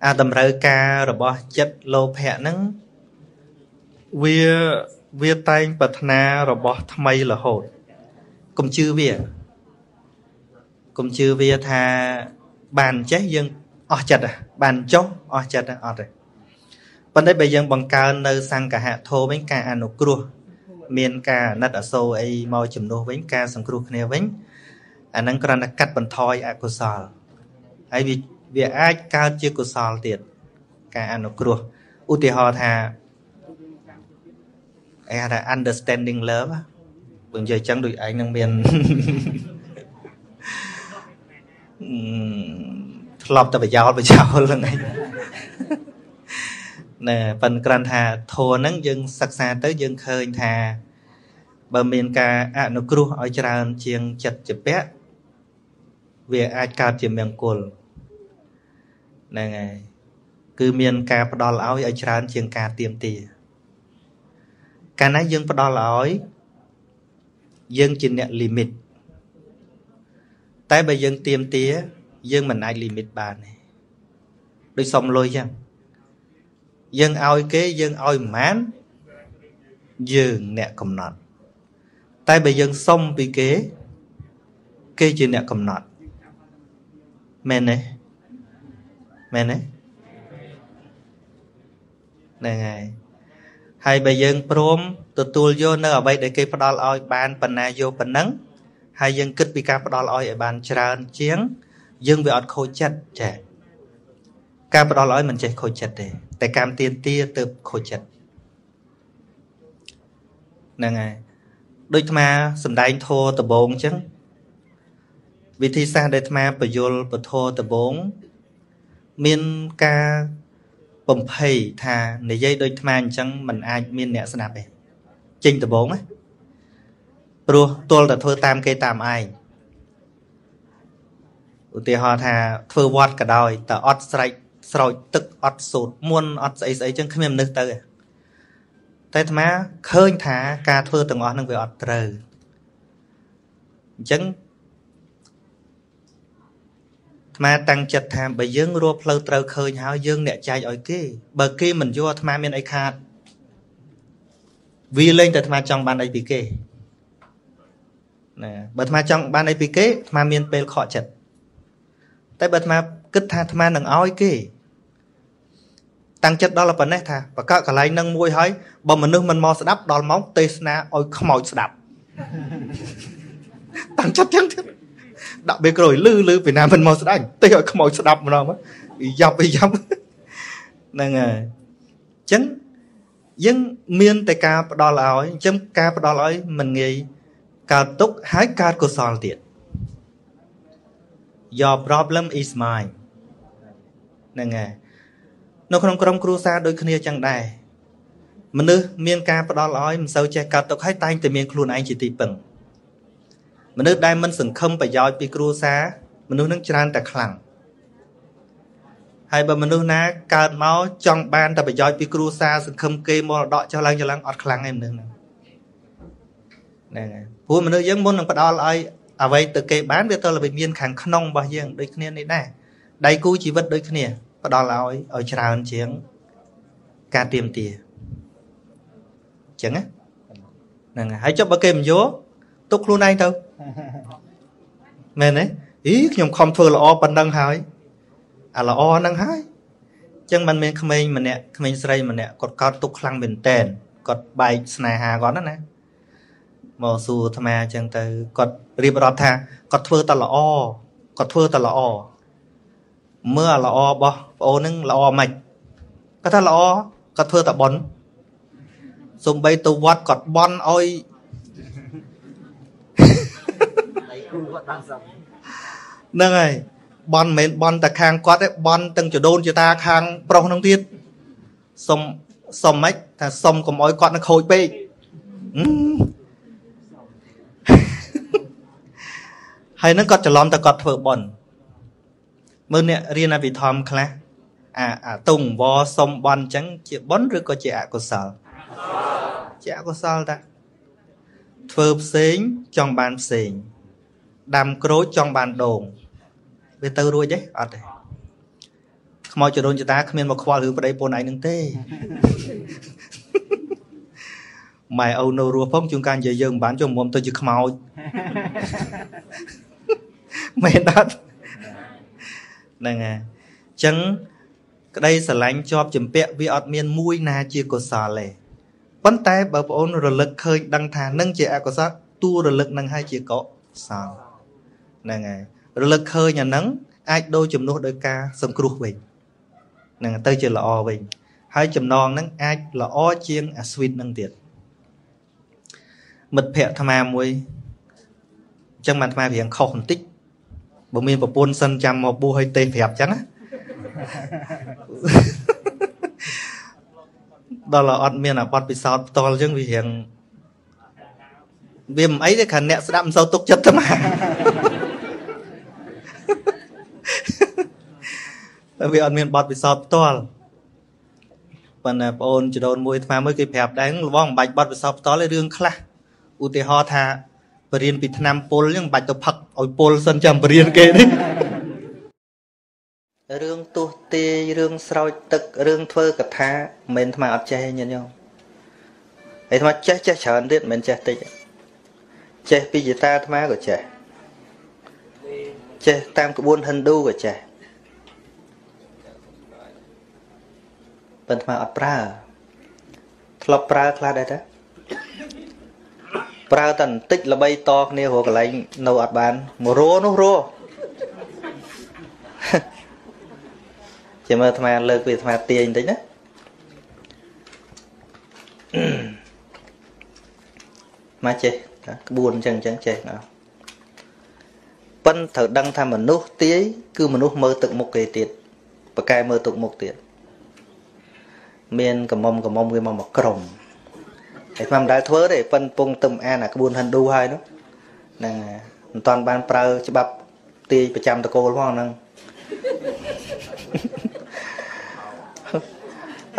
អាតម្រូវការរបស់ចិត្តលោភៈហ្នឹងវា វាតែងប្រាថ្នារបស់ថ្មីរហូតកុំជឿវាកុំជឿវាថាបានចេះយើងអស់ចិត្តបានចុះអស់ចិត្តអត់ទេប៉ុន្តែបើយើងបង្កើននៅសង្កហៈធម៌វិញការអនុគ្រោះ មានការអាណិតអាសូរអីមកជំនួសវិញការសង្គ្រោះគ្នាវិញអាហ្នឹងគ្រាន់តែកាត់បន្ថយអកុសលហើយវាវាអាចកើតជាកុសលទៀតការអនុគ្រោះឧទាហរណ៍ថា ឯថា understanding love បើនិយាយចឹងដូចឯងនឹងមានធ្លាប់តែប្រយោលប្រយោលហ្នឹងឯងណែប៉ិនក្រាន់ថាធัวហ្នឹងយើងសិក្សាទៅយើងឃើញថា បើមានការអនុគ្រោះឲ្យច្រើន ជាងចិត្តចពៈវាអាចកើតជាមង្គលហ្នឹងហើយគឺមានការផ្ដល់ឲ្យឲ្យច្រើនជាងការទៀមទា កាលណាយើងផ្ដល់ឲ្យយើងជាអ្នក limit តែបើយើងទៀមទាយើងមិនអាច limit បានទេដូចសុំលុយចឹងយើងឲ្យគេយើងឲ្យប្រមាណយើងអ្នកកំណត់ តែបើយើងសុំពីគេ គេជាអ្នកកំណត់មែនទេមែនទេហ្នឹងហើយ ហើយបើយើងព្រមទទួលយកនៅអ្វីដែលគេផ្ដល់ឲ្យបានប៉ុណ្ណាយកប៉ុណ្ណឹងហើយយើងគិតពីការផ្ដល់ឲ្យឲ្យបានច្រើនជាង យើងវាអត់ខូចចិត្តចា៎ការផ្ដល់ឲ្យមិនចេះខូចចិត្តទេតែកម្មទៀនទាទៅខូចចិត្តហ្នឹងហើយដូចអាសំដែងធរដបងអញ្ចឹងវិធីសាស្ត្រដែលអាត្មាបយលពធដបង មានការ បំភ័យថានិយាយដូចអាត្មាអញ្ចឹងมันអាចមានអ្នកស្ដាប់ទេចេញដបងណាព្រោះទល់តែធ្វើតាមគេតាមឯងឧទាហរណ៍ថាធ្វើវត្តក៏ដោយតែអត់ស្រែកស្រោចទឹកអត់សូត្រមុនអត់ស្អីស្អីចឹងគ្មានមនុស្សទៅទេតែអាត្មាឃើញថាការធ្វើទាំងអស់ហ្នឹងវាអត់ត្រូវអញ្ចឹង អាត្មាតាំងចិត្តថាបើយើងរកផ្លូវត្រូវឃើញហើយយើងអ្នកចែកឲ្យគេបើគេមិនយកអាត្មាមានអីខាតវាលេងតែអាត្មាចង់បានអីពីគេណាបើអាត្មាចង់បានអីពីគេអាត្មាមានពេលខកចិត្តតែបើអាត្មាគិតថាអាត្មានឹងឲ្យគេតាំងចិត្តដល់ប៉ុណ្ណេះថាបកកន្លែងនឹងមួយហើយបើមនុស្សមិនមកស្ដាប់ដល់មកទេសនាឲ្យខ្មោចស្ដាប់តាំងចិត្តចឹងទៀត ដាក់បេក្រួយលឺលឺពីណាមិនមកស្ដាប់ទេសឲ្យខ្មោចស្ដាប់ម្ដងយ៉ាប់យ៉ាប់ហ្នឹងហើយអញ្ចឹងយើងមានតែការផ្ដល់ឲ្យអញ្ចឹងការផ្ដល់ឲ្យមិនងាយកើតទុកហើយកើតកុសលទៀត Your problem is mine ហ្នឹងហើយនៅក្នុងក្រុមគ្រួសារដូចគ្នាចឹងដែរមនុស្សមានការផ្ដល់ឲ្យមិនសូវចេះកើតទុកហើយតែងតែមានខ្លួនឯងជាទីពឹង មនុស្សដែលមិនសង្ឃឹមប្រយោជន៍ពីគ្រួសារមនុស្សនឹងច្រើនតែខ្លាំងហើយបើមនុស្សណាកើតមកចង់បានតែប្រយោជន៍ពីគ្រួសារសង្ឃឹមគេមរតកចុះឡើងចុះឡើងអត់ខ្លាំងទេមនុស្សហ្នឹងហ្នឹងហើយព្រោះមនុស្សយើងមុននឹងផ្ដល់ឲ្យអ្វីទៅគេបានវាទៅវាមានខាងក្នុងរបស់យើងដូចគ្នានេះដែរដៃគូជីវិតដូចគ្នាផ្ដល់ឲ្យឲ្យច្រើនជាងការទៀមទាអញ្ចឹងហ្នឹងហើយហើយចុះបើគេមិនយកទុកខ្លួនឯងទៅ មែនទេអីខ្ញុំខំធ្វើល្អប៉ុណ្ណឹងហើយអាល្អហ្នឹងហើយអញ្ចឹងมันមានក្មេងម្នាក់ក្មេងស្រីម្នាក់គាត់កោតទុកខ្លាំងមែនតែនគាត់បែកស្នេហាគាត់ណាណាមកសួរអាត្មាអញ្ចឹងទៅគាត់រៀបរាប់ថាគាត់ធ្វើតែល្អគាត់ធ្វើតែល្អមើលល្អរបស់ប្អូនហ្នឹងល្អមិនគាត់ថាល្អគាត់ធ្វើតែប៉ុនសំបីទៅវត្តគាត់បន់ឲ្យដៃ គូគាត់បានសំហ្នឹងហើយបន់មិនមែនបន់តែខាងគាត់ទេបន់ទាំងចដូនចតាខាងប្រុសហ្នឹងទៀតសុំសុំម៉េចថាសុំកុំអោយគាត់នឹងខូចពេកហើយនឹងគាត់ច្រឡំតែគាត់ធ្វើបន់មើលអ្នករៀនអភិធម្មខ្លះអាអាតុងវសុំបន់អញ្ចឹងជាបន់ឬក៏ជាអកុសលជាអកុសលតាធ្វើផ្សេងចង់បានផ្សេង ដាំក្រូចចង់បានដូងវាទៅរួចទេអត់ទេខ្មោចចរុនចតាគ្មានមកខ្វល់រឿងប្តីប្រពន្ធឯងនឹងទេម៉ែឪនៅរស់ផងជួនកាលនិយាយយើងមិនបានចុះមុំទៅជាខ្មោចមែនអត់ហ្នឹងហើយអញ្ចឹងក្តីស្រឡាញ់ជាប់ចម្ពាក់វាអត់មានមួយណាជាកុសលទេប៉ុន្តែបើបងអូនរលឹកឃើញដឹងថានឹងជាអកុសលតួរលឹកនឹងហើយជាកុសល ហ្នឹងហើយរលឹកឃើញអាហ្នឹងអាចដូរជំនួសដោយការសង្គ្រោះវិញហ្នឹងទៅជាល្អវិញហើយចំណងហ្នឹងអាចល្អជាងអាស្វីតហ្នឹងទៀតមិត្តភ័ក្តិអាត្មាមួយអញ្ចឹងបានអាត្មារៀងខុសបន្តិចបើមានប្រពន្ធសិនចាំមកបួសឲ្យទេប្រាប់អញ្ចឹងណាដល់អត់មានអាបត់ពិសោធន៍ផ្ទាល់អញ្ចឹងវារៀងវាមិនអីទេគ្រាន់អ្នកស្ដាប់មិនសូវទុកចិត្តទេម៉ាតែ វាអត់មានបទពិសោធន៍ផ្ទាល់ប៉ុន្តែបងអូនចដូនមួយថ្មមួយគេប្រាប់ដែរលបងមិនបាច់បទពិសោធន៍ផ្ទាល់ទេរឿងខ្លះឧទាហរណ៍ថាបរៀនពីឆ្នាំពុលអញ្ចឹងមិនបាច់ទៅផឹកឲ្យពុលសិនចាំបរៀនគេនេះរឿងទោះទាយរឿងស្រោចទឹករឿងធ្វើកថាមិនមែនថ្មអត់ចេះញាតិញោមហើយថ្មចេះចេះច្រើនទៀតមិនមែនចេះតិចចេះពីយតាថ្មក៏ចេះចេះតាមក្បួនហិណ្ឌូក៏ចេះ ប៉ុន្តែអត់ប្រើធ្លាប់ប្រើខ្លះដែរតាប្រើតែបន្តិចល្បីតគ្នារកកន្លែងនៅអត់បានមករោនោះរោជាមើលអាត្មាលើកវាអាត្មាទាញបន្តិចណាមកចេះក្បួនអញ្ចឹងអញ្ចឹងចេះអត់ប៉ិនត្រូវដឹងថាមនុស្សទាយគឺមនុស្សមើលទឹកមុខគេទៀតប្រកែមើលទឹកមុខទៀត មានកំមុំកំមុំវាមកមកក្រុមតែខ្ញុំមិនដែលធ្វើទេប៉ិនពងទឹមអានអាក្បួនហិណ្ឌូហើយនោះហ្នឹងមិនតាន់បានប្រើច្បាប់ទាយប្រចាំតកូលផងហ្នឹង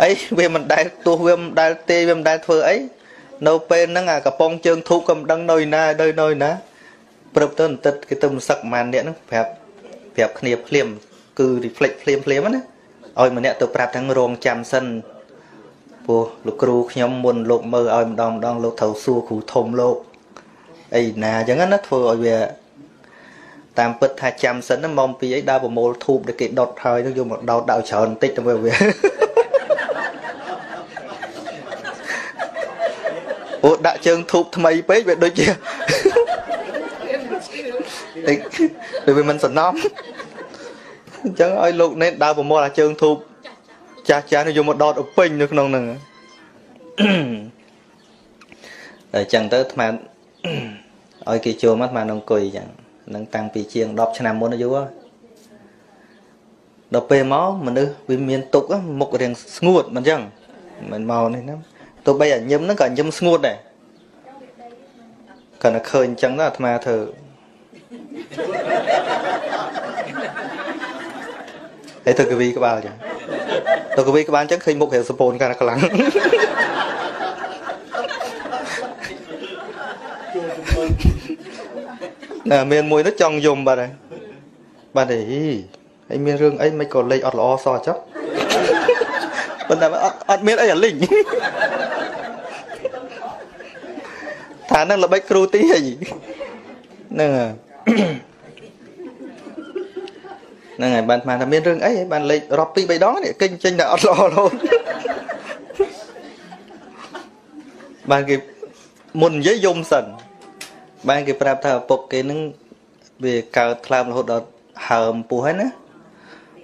អីវាមិនដែលទោះវាមិនដែលទេវាមិនដែលធ្វើអីនៅពេលហ្នឹងអាកំប៉ុងជើងធូបក៏មិនដឹងនៅណានៅនៅណាព្រឹបទៅបន្តិចគេទៅមិនសឹកប្រហែលអ្នកហ្នឹងប្រាប់ប្រាប់គ្នាភ្លាមគឺ reflect ភ្លាមភ្លាមណាឲ្យម្នាក់ទៅប្រាប់ទាំងរងចាំសិន ព្រោះលោកគ្រូខ្ញុំមុនលោកមើលឲ្យម្ដងម្ដងលោកត្រូវសួរគ្រូធំលោកអីណាអញ្ចឹងណាធ្វើឲ្យវាតាមពិតថាចាំសិនណាម៉ោង2អីដើរប្រមូលធូបដែលគេដុតហើយនឹងយកមកដោតដល់ច្រើនបន្តិចទៅវាអូដាក់ជើងធូបថ្មីពេកវាដូចជាតិចដូចវាមិនសំណំអញ្ចឹងឲ្យលោកណេតដើរប្រមូលអាជើងធូប ចាស់ចាស់នេះយកមកដោតឲ្យពេញនៅក្នុងហ្នឹងតែអញ្ចឹងទៅអាត្មាឲ្យគេចូលមកអាត្មានឹងអង្គុយអញ្ចឹងនឹងតាំងពីជាង10ឆ្នាំមុនយូរហើយដល់ពេលមកមនុស្សវាមានទុកមុខរៀងស្ងួតមិនអញ្ចឹងមិនមកនេះណាទោះបីអាញឹមហ្នឹងក៏ញឹមស្ងួតដែរគាត់តែឃើញអញ្ចឹងទៅអាត្មាធ្វើហើយទៅកវីក្បាលអញ្ចឹង ទៅកវីក្បាលអញ្ចឹងឃើញមុខរៀងសពូនកាន់ខ្លាំងណាមានមួយទៅចង់យំបាត់ហើយបាត់អីហើយមានរឿងអីមិនក៏លេខអត់ល្អសោះចុះប៉ុន្តែអត់អត់មានអីអាលីងថានឹងល្បិចគ្រូទីហ្នឹងហ្នឹងហើយបានថាមានរឿងអីបានលេខរាប់ពីរបីដងនេះកិញចេញតែអត់ល្អរហូតបានគេមុននិយាយយំសិនបានគេប្រាប់ថាឪពុកគេនឹងវាកើតថ្លើមរហូតដល់ហើមពោះហើយណា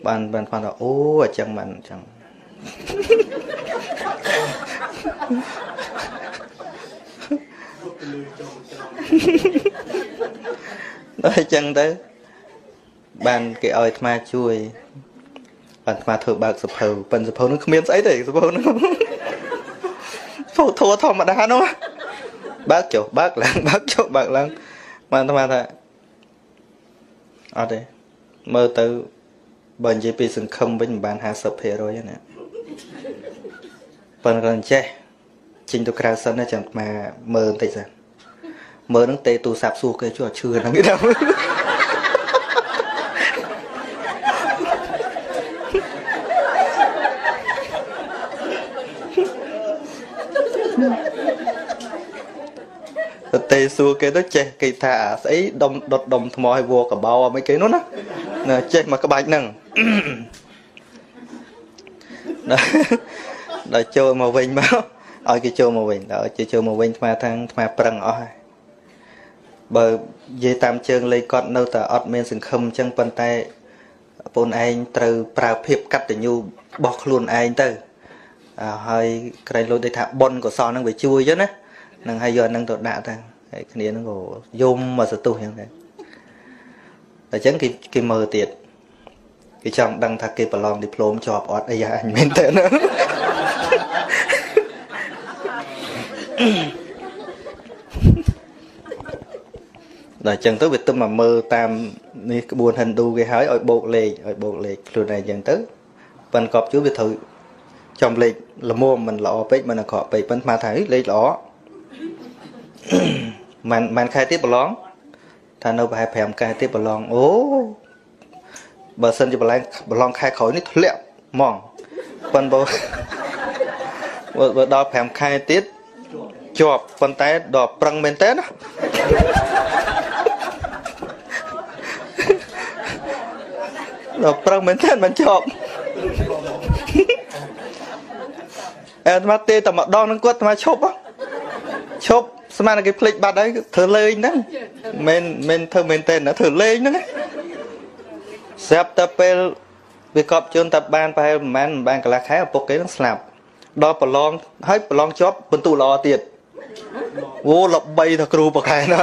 បានបានថាអូអញ្ចឹងបានអញ្ចឹងដល់អញ្ចឹងទៅ បានគេឲ្យអាត្មាជួយបានអាត្មាធ្វើបើកសភៅប៉ិនសភៅនោះគ្មានស្អីទេសភៅនោះធូធัวធម្មតានោះបើកចុះបើកឡើងបើកចុះបើកឡើងបានអាត្មាថាអត់ទេមើលទៅបើនិយាយពីសង្ឃឹមវិញមិនបាន50%ទេណាប៉ុន្តែគាត់ចេះចេញទៅក្រៅសិនណាចាំអាមើលបន្តិចសិនមើលនឹងទេទូរស័ព្ទសួរគេជួយឲ្យឈឺហ្នឹងគេដល់ ទេសួរគេទៅចេះគេថាស្អីដុំដុតដុំថ្មឲ្យវកបោអីគេនោះណាណាចេះមកក្បាច់ហ្នឹងដល់ចូលមកវិញមកឲ្យគេចូលមកវិញដល់គេចូលមកវិញថ្មថាងថ្មប្រឹងអស់ហើយបើនិយាយតាមជើងលេខគាត់នៅតែអត់មានសង្ឃឹមអញ្ចឹងប៉ុន្តែបងឯងត្រូវប្រើភាពកតញ្ញូរបស់ខ្លួនឯងទៅហើយក្រែងលោកដូចថាប៉ុនកុសលហ្នឹងវាជួយចឹងណានឹងហើយយកហ្នឹងទៅដាក់ទៅ ហើយគ្នាហ្នឹងក៏យំមកសទុះអញ្ចឹងដែរតែអញ្ចឹងគេគេមើលទៀតគេចង់ដឹងថាគេប្រឡងឌីប្លូមជាប់អត់អីអញមែនតើណាដល់អញ្ចឹងទៅវាទៅមកមើលតាមនេះក្បួនហិណ្ឌូគេហើយឲ្យបូកលេខឲ្យបូកលេខខ្លួនឯងអញ្ចឹងទៅប៉ិនកប់ជួវាត្រូវចំលេខល្មមមិនល្អពេកមិនអាក្រក់ពេកប៉ិនស្មាថាលេខល្អ មិនមិនខែទៀតប្រឡងថានៅប្រហែល5ខែទៀតប្រឡងអូបើសិនជាប្រឡងប្រឡងខែក្រោយនេះធ្លាក់ហ្មងប៉ុន្តែបើដល់5ខែទៀតជាប់ប៉ុន្តែដល់ប្រឹងមែនតើណាដល់ប្រឹងមែនតើមិនជាប់អែអាត្មាទេតែម្ដងនឹងគាត់អាត្មាឈប់ឈប់ ស្មានតែគេភ្លេចបាត់ហើយធ្វើលេងហ្នឹងមិនមិនធ្វើមែនទេណាធ្វើលេងហ្នឹងស្រាប់តែពេលវាកប់ជូនតែបានប្រហែលប្រហែលបានកន្លះខែឪពុកគេនឹងស្លាប់ដល់ប្រឡងហើយប្រឡងជាប់បន្ទុល្អទៀតអូល្បីថាគ្រូប្រខែណា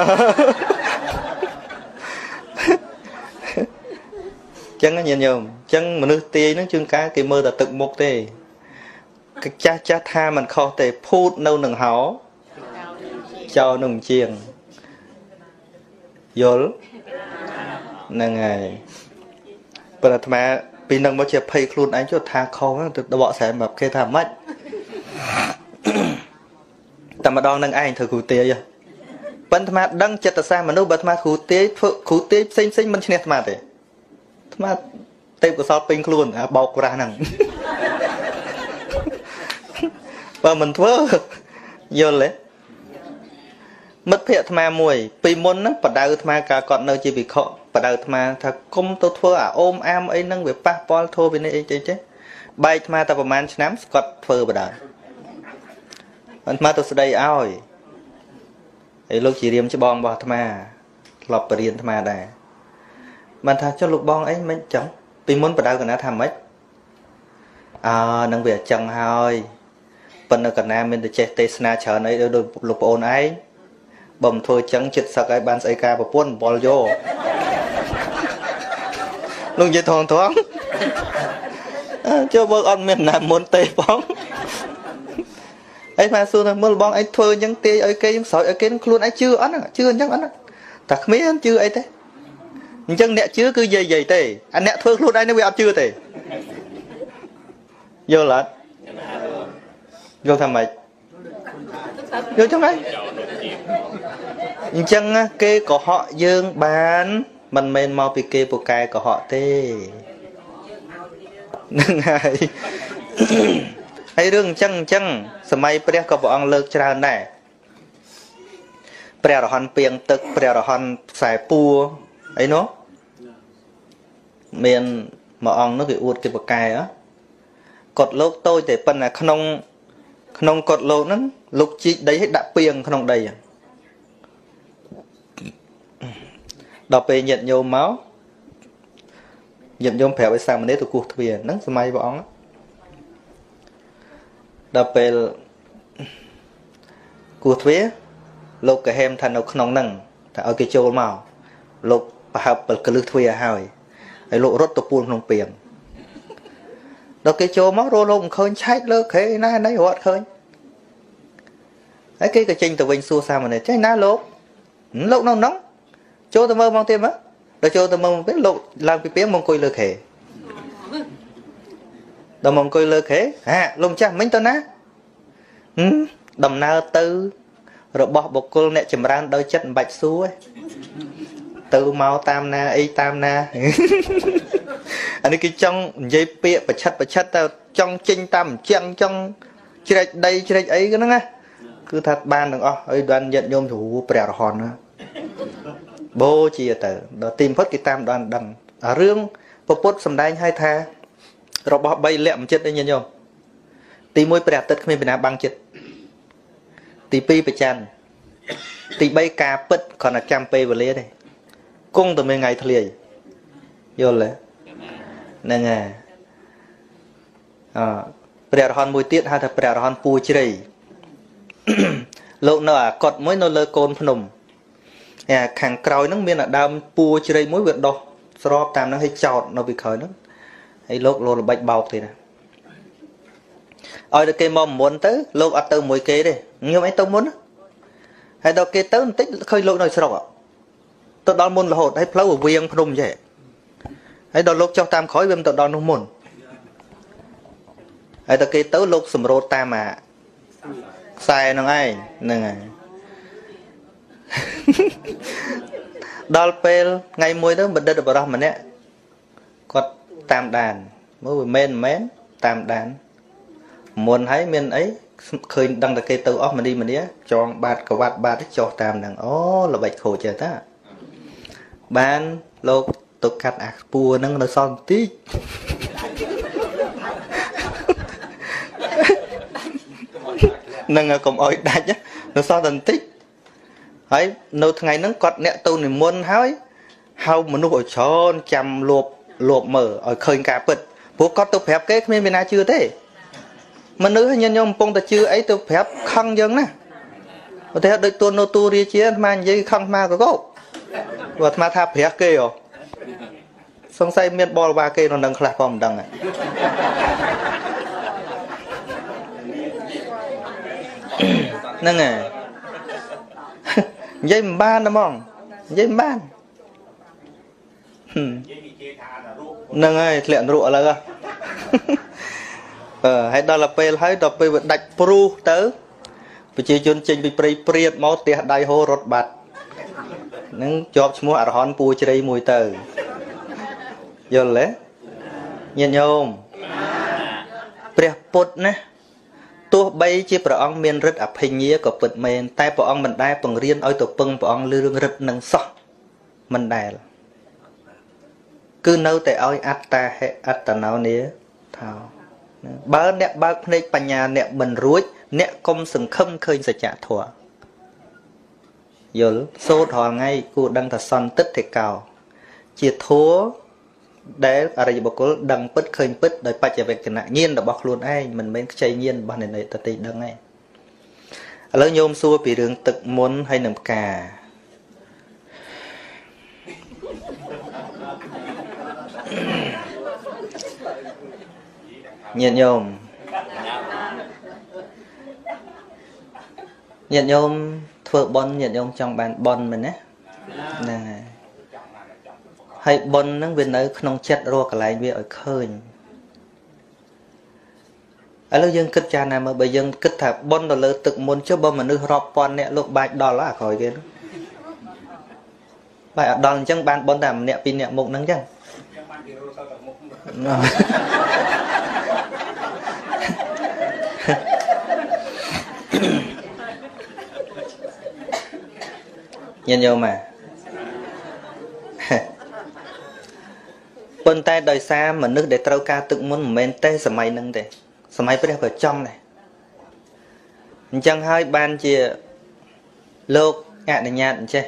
ចឹងញាតិញោមចឹងមនុស្សទាយហ្នឹងជួនកាលគេមើលតែទឹកមុខទេចាស់ចាស់ថាมันខុសទេភូតនៅនឹងហោ ចោលនឹងជាងយល់ហ្នឹងហើយប៉ុន្តែអាត្មាពីនឹងមកជាភ័យខ្លួនឯងចុះថាខុសទៅដកស្រែមកគេថាម៉េចតែម្ដងនឹងឯងធ្វើគ្រូទាយប៉ុន្តែអាត្មាដឹងចិត្តសាស្ត្រមនុស្សបើអាត្មាគ្រូទាយធ្វើគ្រូទាយផ្សេងផ្សេងមិនឈ្នះអាត្មាទេអាត្មាទេពកសលពេញខ្លួនអាបោកក្រាស់ហ្នឹងបើមិនធ្វើយល់ទេ មិត្តភ័ក្តិអាត្មាមួយពីមុនហ្នឹងបដៅអាត្មាកាលគាត់នៅជាវិខបដៅអាត្មាថាគុំទៅធ្វើអាអូមអាមអីហ្នឹងវាប៉ះពាល់ធัวវិន័យអីចេះចេះបែកអាត្មាតែប្រហែលឆ្នាំស្គាត់ធ្វើបដៅអាត្មាទៅស្ដីឲ្យឯលោកជារៀមច្បងរបស់អាត្មាធ្លាប់បរៀនអាត្មាដែរបានថាចុះលោកបងអីមិនចឹងពីមុនបដៅកណាថាម៉េចអើនឹងវាអញ្ចឹងហើយប៉ុន្តែកណាមានតែចេះទេសនាច្រើនអីដូចលោកប្អូនឯង បើមិនធ្វើចឹងចិត្តសឹកឲ្យបានស្អីការប្រពន្ធបលយោលោកនិយាយថងថងចូលមើលអត់មានណាមុនទេបងអីមកសួរទៅមើលបងឯងធ្វើអញ្ចឹងទាយឲ្យគេយើងស្រោចឲ្យគេខ្លួនឯងជឿអត់ជឿអញ្ចឹងអត់តែគ្មានជឿអីទេអញ្ចឹងអ្នកជឿគឺយាយយាយទេអាអ្នកធ្វើខ្លួនឯងនេះវាអត់ជឿទេយល់អត់យល់ថាម៉េចយល់ចឹងហើយ អញ្ចឹងគេកុហកយើងបាន មិនមែនមកពីគេពូកែកុហកទេហ្នឹងហើយហើយរឿងអញ្ចឹងអញ្ចឹងសម័យព្រះក៏ព្រះអង្គលើកច្រើនដែរព្រះរហន្តពីងទឹកព្រះរហន្តខ្សែពួរអីនោះមានមួយអង្គនោះគេអួតគេបកែកត់លោកតូចតែប៉ុន្តែក្នុង ក្នុងកត់លោកហ្នឹងលោកជីកដីឲ្យដាក់ពីងក្នុងដី ដល់ពេលញាតញោមមកញាតញោមប្រាប់ឲ្យសាមណេរទៅគោះទ្វារហ្នឹងសម័យព្រះអង្គដល់ពេលគោះទ្វារលោកកហេមថានៅក្នុងហ្នឹងថាឲ្យគេចូលមកលោកប្រហើបកលឹះទ្វារឲ្យហើយហើយលោករត់ទៅពួនក្នុងពីងដល់គេចូលមករលោកមិនឃើញឆែកលើក្រេណាណៃរត់ឃើញហើយគេក៏ចេញទៅវិញសួរសាមណេរចេះណាលោកលោកនៅហ្នឹង ចូលទៅមើលមកទៀតមើលដល់ចូលទៅមើលមកពេលលោកឡើងពីពីងមកអង្គុយលើខេដល់មកអង្គុយលើខេហាលោកម្ចាស់មិញទៅណាដំណើរទៅរបស់បុគ្គលអ្នកចម្រើនដោយចិត្តមិនបាច់សួរទៅមកតាមណាអីតាមណាអានេះគេចង់និយាយពាក្យប្រឆិតប្រឆិតទៅចង់ចេញតាមអញ្ចឹងចង់ជ្រែកដីជ្រែកអីហ្នឹងណាគឺថាបានទាំងអស់ហើយបានញាតញោមទៅព្រះរហន្តណា បូជាទៅដល់ទីបំផុតគេតាមដល់ដឹងរឿងពពុទ្ធសំដែងឲ្យថា របស់3លក្ខចិត្តឯងញាតិញោមទី1ព្រះអាទិត្យគ្មានពីណាបាំងចិត្តទី2ប្រច័នទី3ការពិតគ្រាន់តែចាំពេលវេលាទេគង់តែមួយថ្ងៃធ្លាយយល់ទេហ្នឹងហើយអព្រះរហន្តមួយទៀតហៅថាព្រះរហន្តពួរជ្រៃលោកនៅអាកត់មួយនៅលើកូនភ្នំអា ខាងក្រោយហ្នឹងមានអាដើមពួរជ្រៃមួយវាដោះស្របតាមហ្នឹងឲ្យចោតនៅពីក្រោយហ្នឹងហើយលោកលោល្បិចបោកទេណាឲ្យតែគេមកមុនទៅលោកអត់ទៅមួយគេទេខ្ញុំអីទៅមុនហើយដល់គេទៅបន្តិចឃើញលោកនៅស្រុកទៅដល់មុនរហូតហើយផ្លូវវៀងភ្នំចេះហើយដល់លោកចុះតាមក្រោយវាមិនទៅដល់នោះមុនហើយដល់គេទៅលោកសម្រូតតាមអាខ្សែហ្នឹងឯងហ្នឹងហើយ ដល់ពេលថ្ងៃមួយទៅបណ្ឌិតបរោះម្នាក់គាត់តាមដានមើលវាមែនមែនតាមដានមុនហើយមានអីឃើញដឹងតែគេទៅអស់មនីមនីចងបាតកវាត់បាតចោះតាមហ្នឹងអូល្បិចខូចចេះតាបានលោកទៅកាត់អាពួរហ្នឹងនៅសល់បន្តិចនឹងកុំអោយដាច់នៅសល់តែបន្តិច ហើយនៅថ្ងៃហ្នឹងគាត់អ្នកទៅនិមន្តហើយហៅមនុស្សឲ្យច្រើនចាំលួបលួបមើលឲ្យឃើញការពិតព្រោះគាត់ទៅប្រាប់គេគ្មានមានណាជឿទេមនុស្សញញោមកំពុងតែជឿអីទៅប្រាប់ខឹងយើងណាឧទាហរណ៍ដូចទូននៅទូរាជាអាត្មានិយាយខឹងអាត្មាក៏កោព្រោះអាត្មាថាព្រះគេហ៎សង្ស័យមានបលវាគេនៅនឹងខ្លះក៏មិនដឹងហ្នឹងហើយ និយាយមិនបានហ្មងនិយាយមិនបានហ្នឹងហើយធ្លាក់រក់ឥឡូវអឺហើយដល់ពេលហើយដល់ពេលវាដាច់ព្រុសទៅប្រជាជនចេញពីព្រៃព្រាតមកផ្ទះដៃហូររត់បាត់នឹងជាប់ឈ្មោះអរហន្តពូជ្រៃមួយទៅយល់ទេញាតិញោមព្រះពុទ្ធណា ទោះបីជាព្រះអង្គមានរិទ្ធអភិញ្ញាក៏ពិតមែនតែព្រះអង្គមិនដែលបង្រៀនឲ្យទៅពឹងព្រះអង្គលើរឿងរិទ្ធនឹងសោះមិនដែលគឺនៅតែឲ្យអត្តាហេអត្តណោនីថាបើអ្នកបើកភ្នែកបញ្ញាអ្នកមិនរួច អ្នកកុំសង្ឃឹមឃើញសច្ចធម៌យល់សូត្ររាល់ថ្ងៃគួរដឹងថាសន្តិទ្ធិកោ ជាធัว ដែលអរិយបុគ្គលដឹងពិតឃើញពិតដោយបច្ចវេកណៈញាណរបស់ខ្លួនឯងមិនមែនខ្ចីញាណរបស់អ្នកតន្ត្រីដឹងទេឥឡូវញោមសួរពីរឿងទឹកមុនហើយនឹងផ្កាញាតិញោមញាតិញោមធ្វើបន់ញាតិញោមចង់បានបន់មែនណាហ្នឹងហើយ ហើយបន់ហ្នឹងវានៅ ក្នុងចិត្តរកកន្លែងវាឲ្យឃើញឥឡូវយើងគិតចាស់ណាមើលបើយើងគិតថាបន់ទៅលើទឹកមុនចុះបើមនុស្សរាប់ពាន់អ្នកលោកបាច់ដល់អាក្រោយគេបាច់អត់ដល់អញ្ចឹងបានបន់តែម្នាក់ពីរនាក់មុខហ្នឹងអញ្ចឹងញាតិញោមមក ប៉ុន្តែដោយសារមនុស្សដែលត្រូវការទឹកមុនមិនមែនទេសម័យហ្នឹងទេសម័យព្រះក៏ចំដែរអញ្ចឹងហើយបានជាលោកអនុញ្ញាតអញ្ចេះ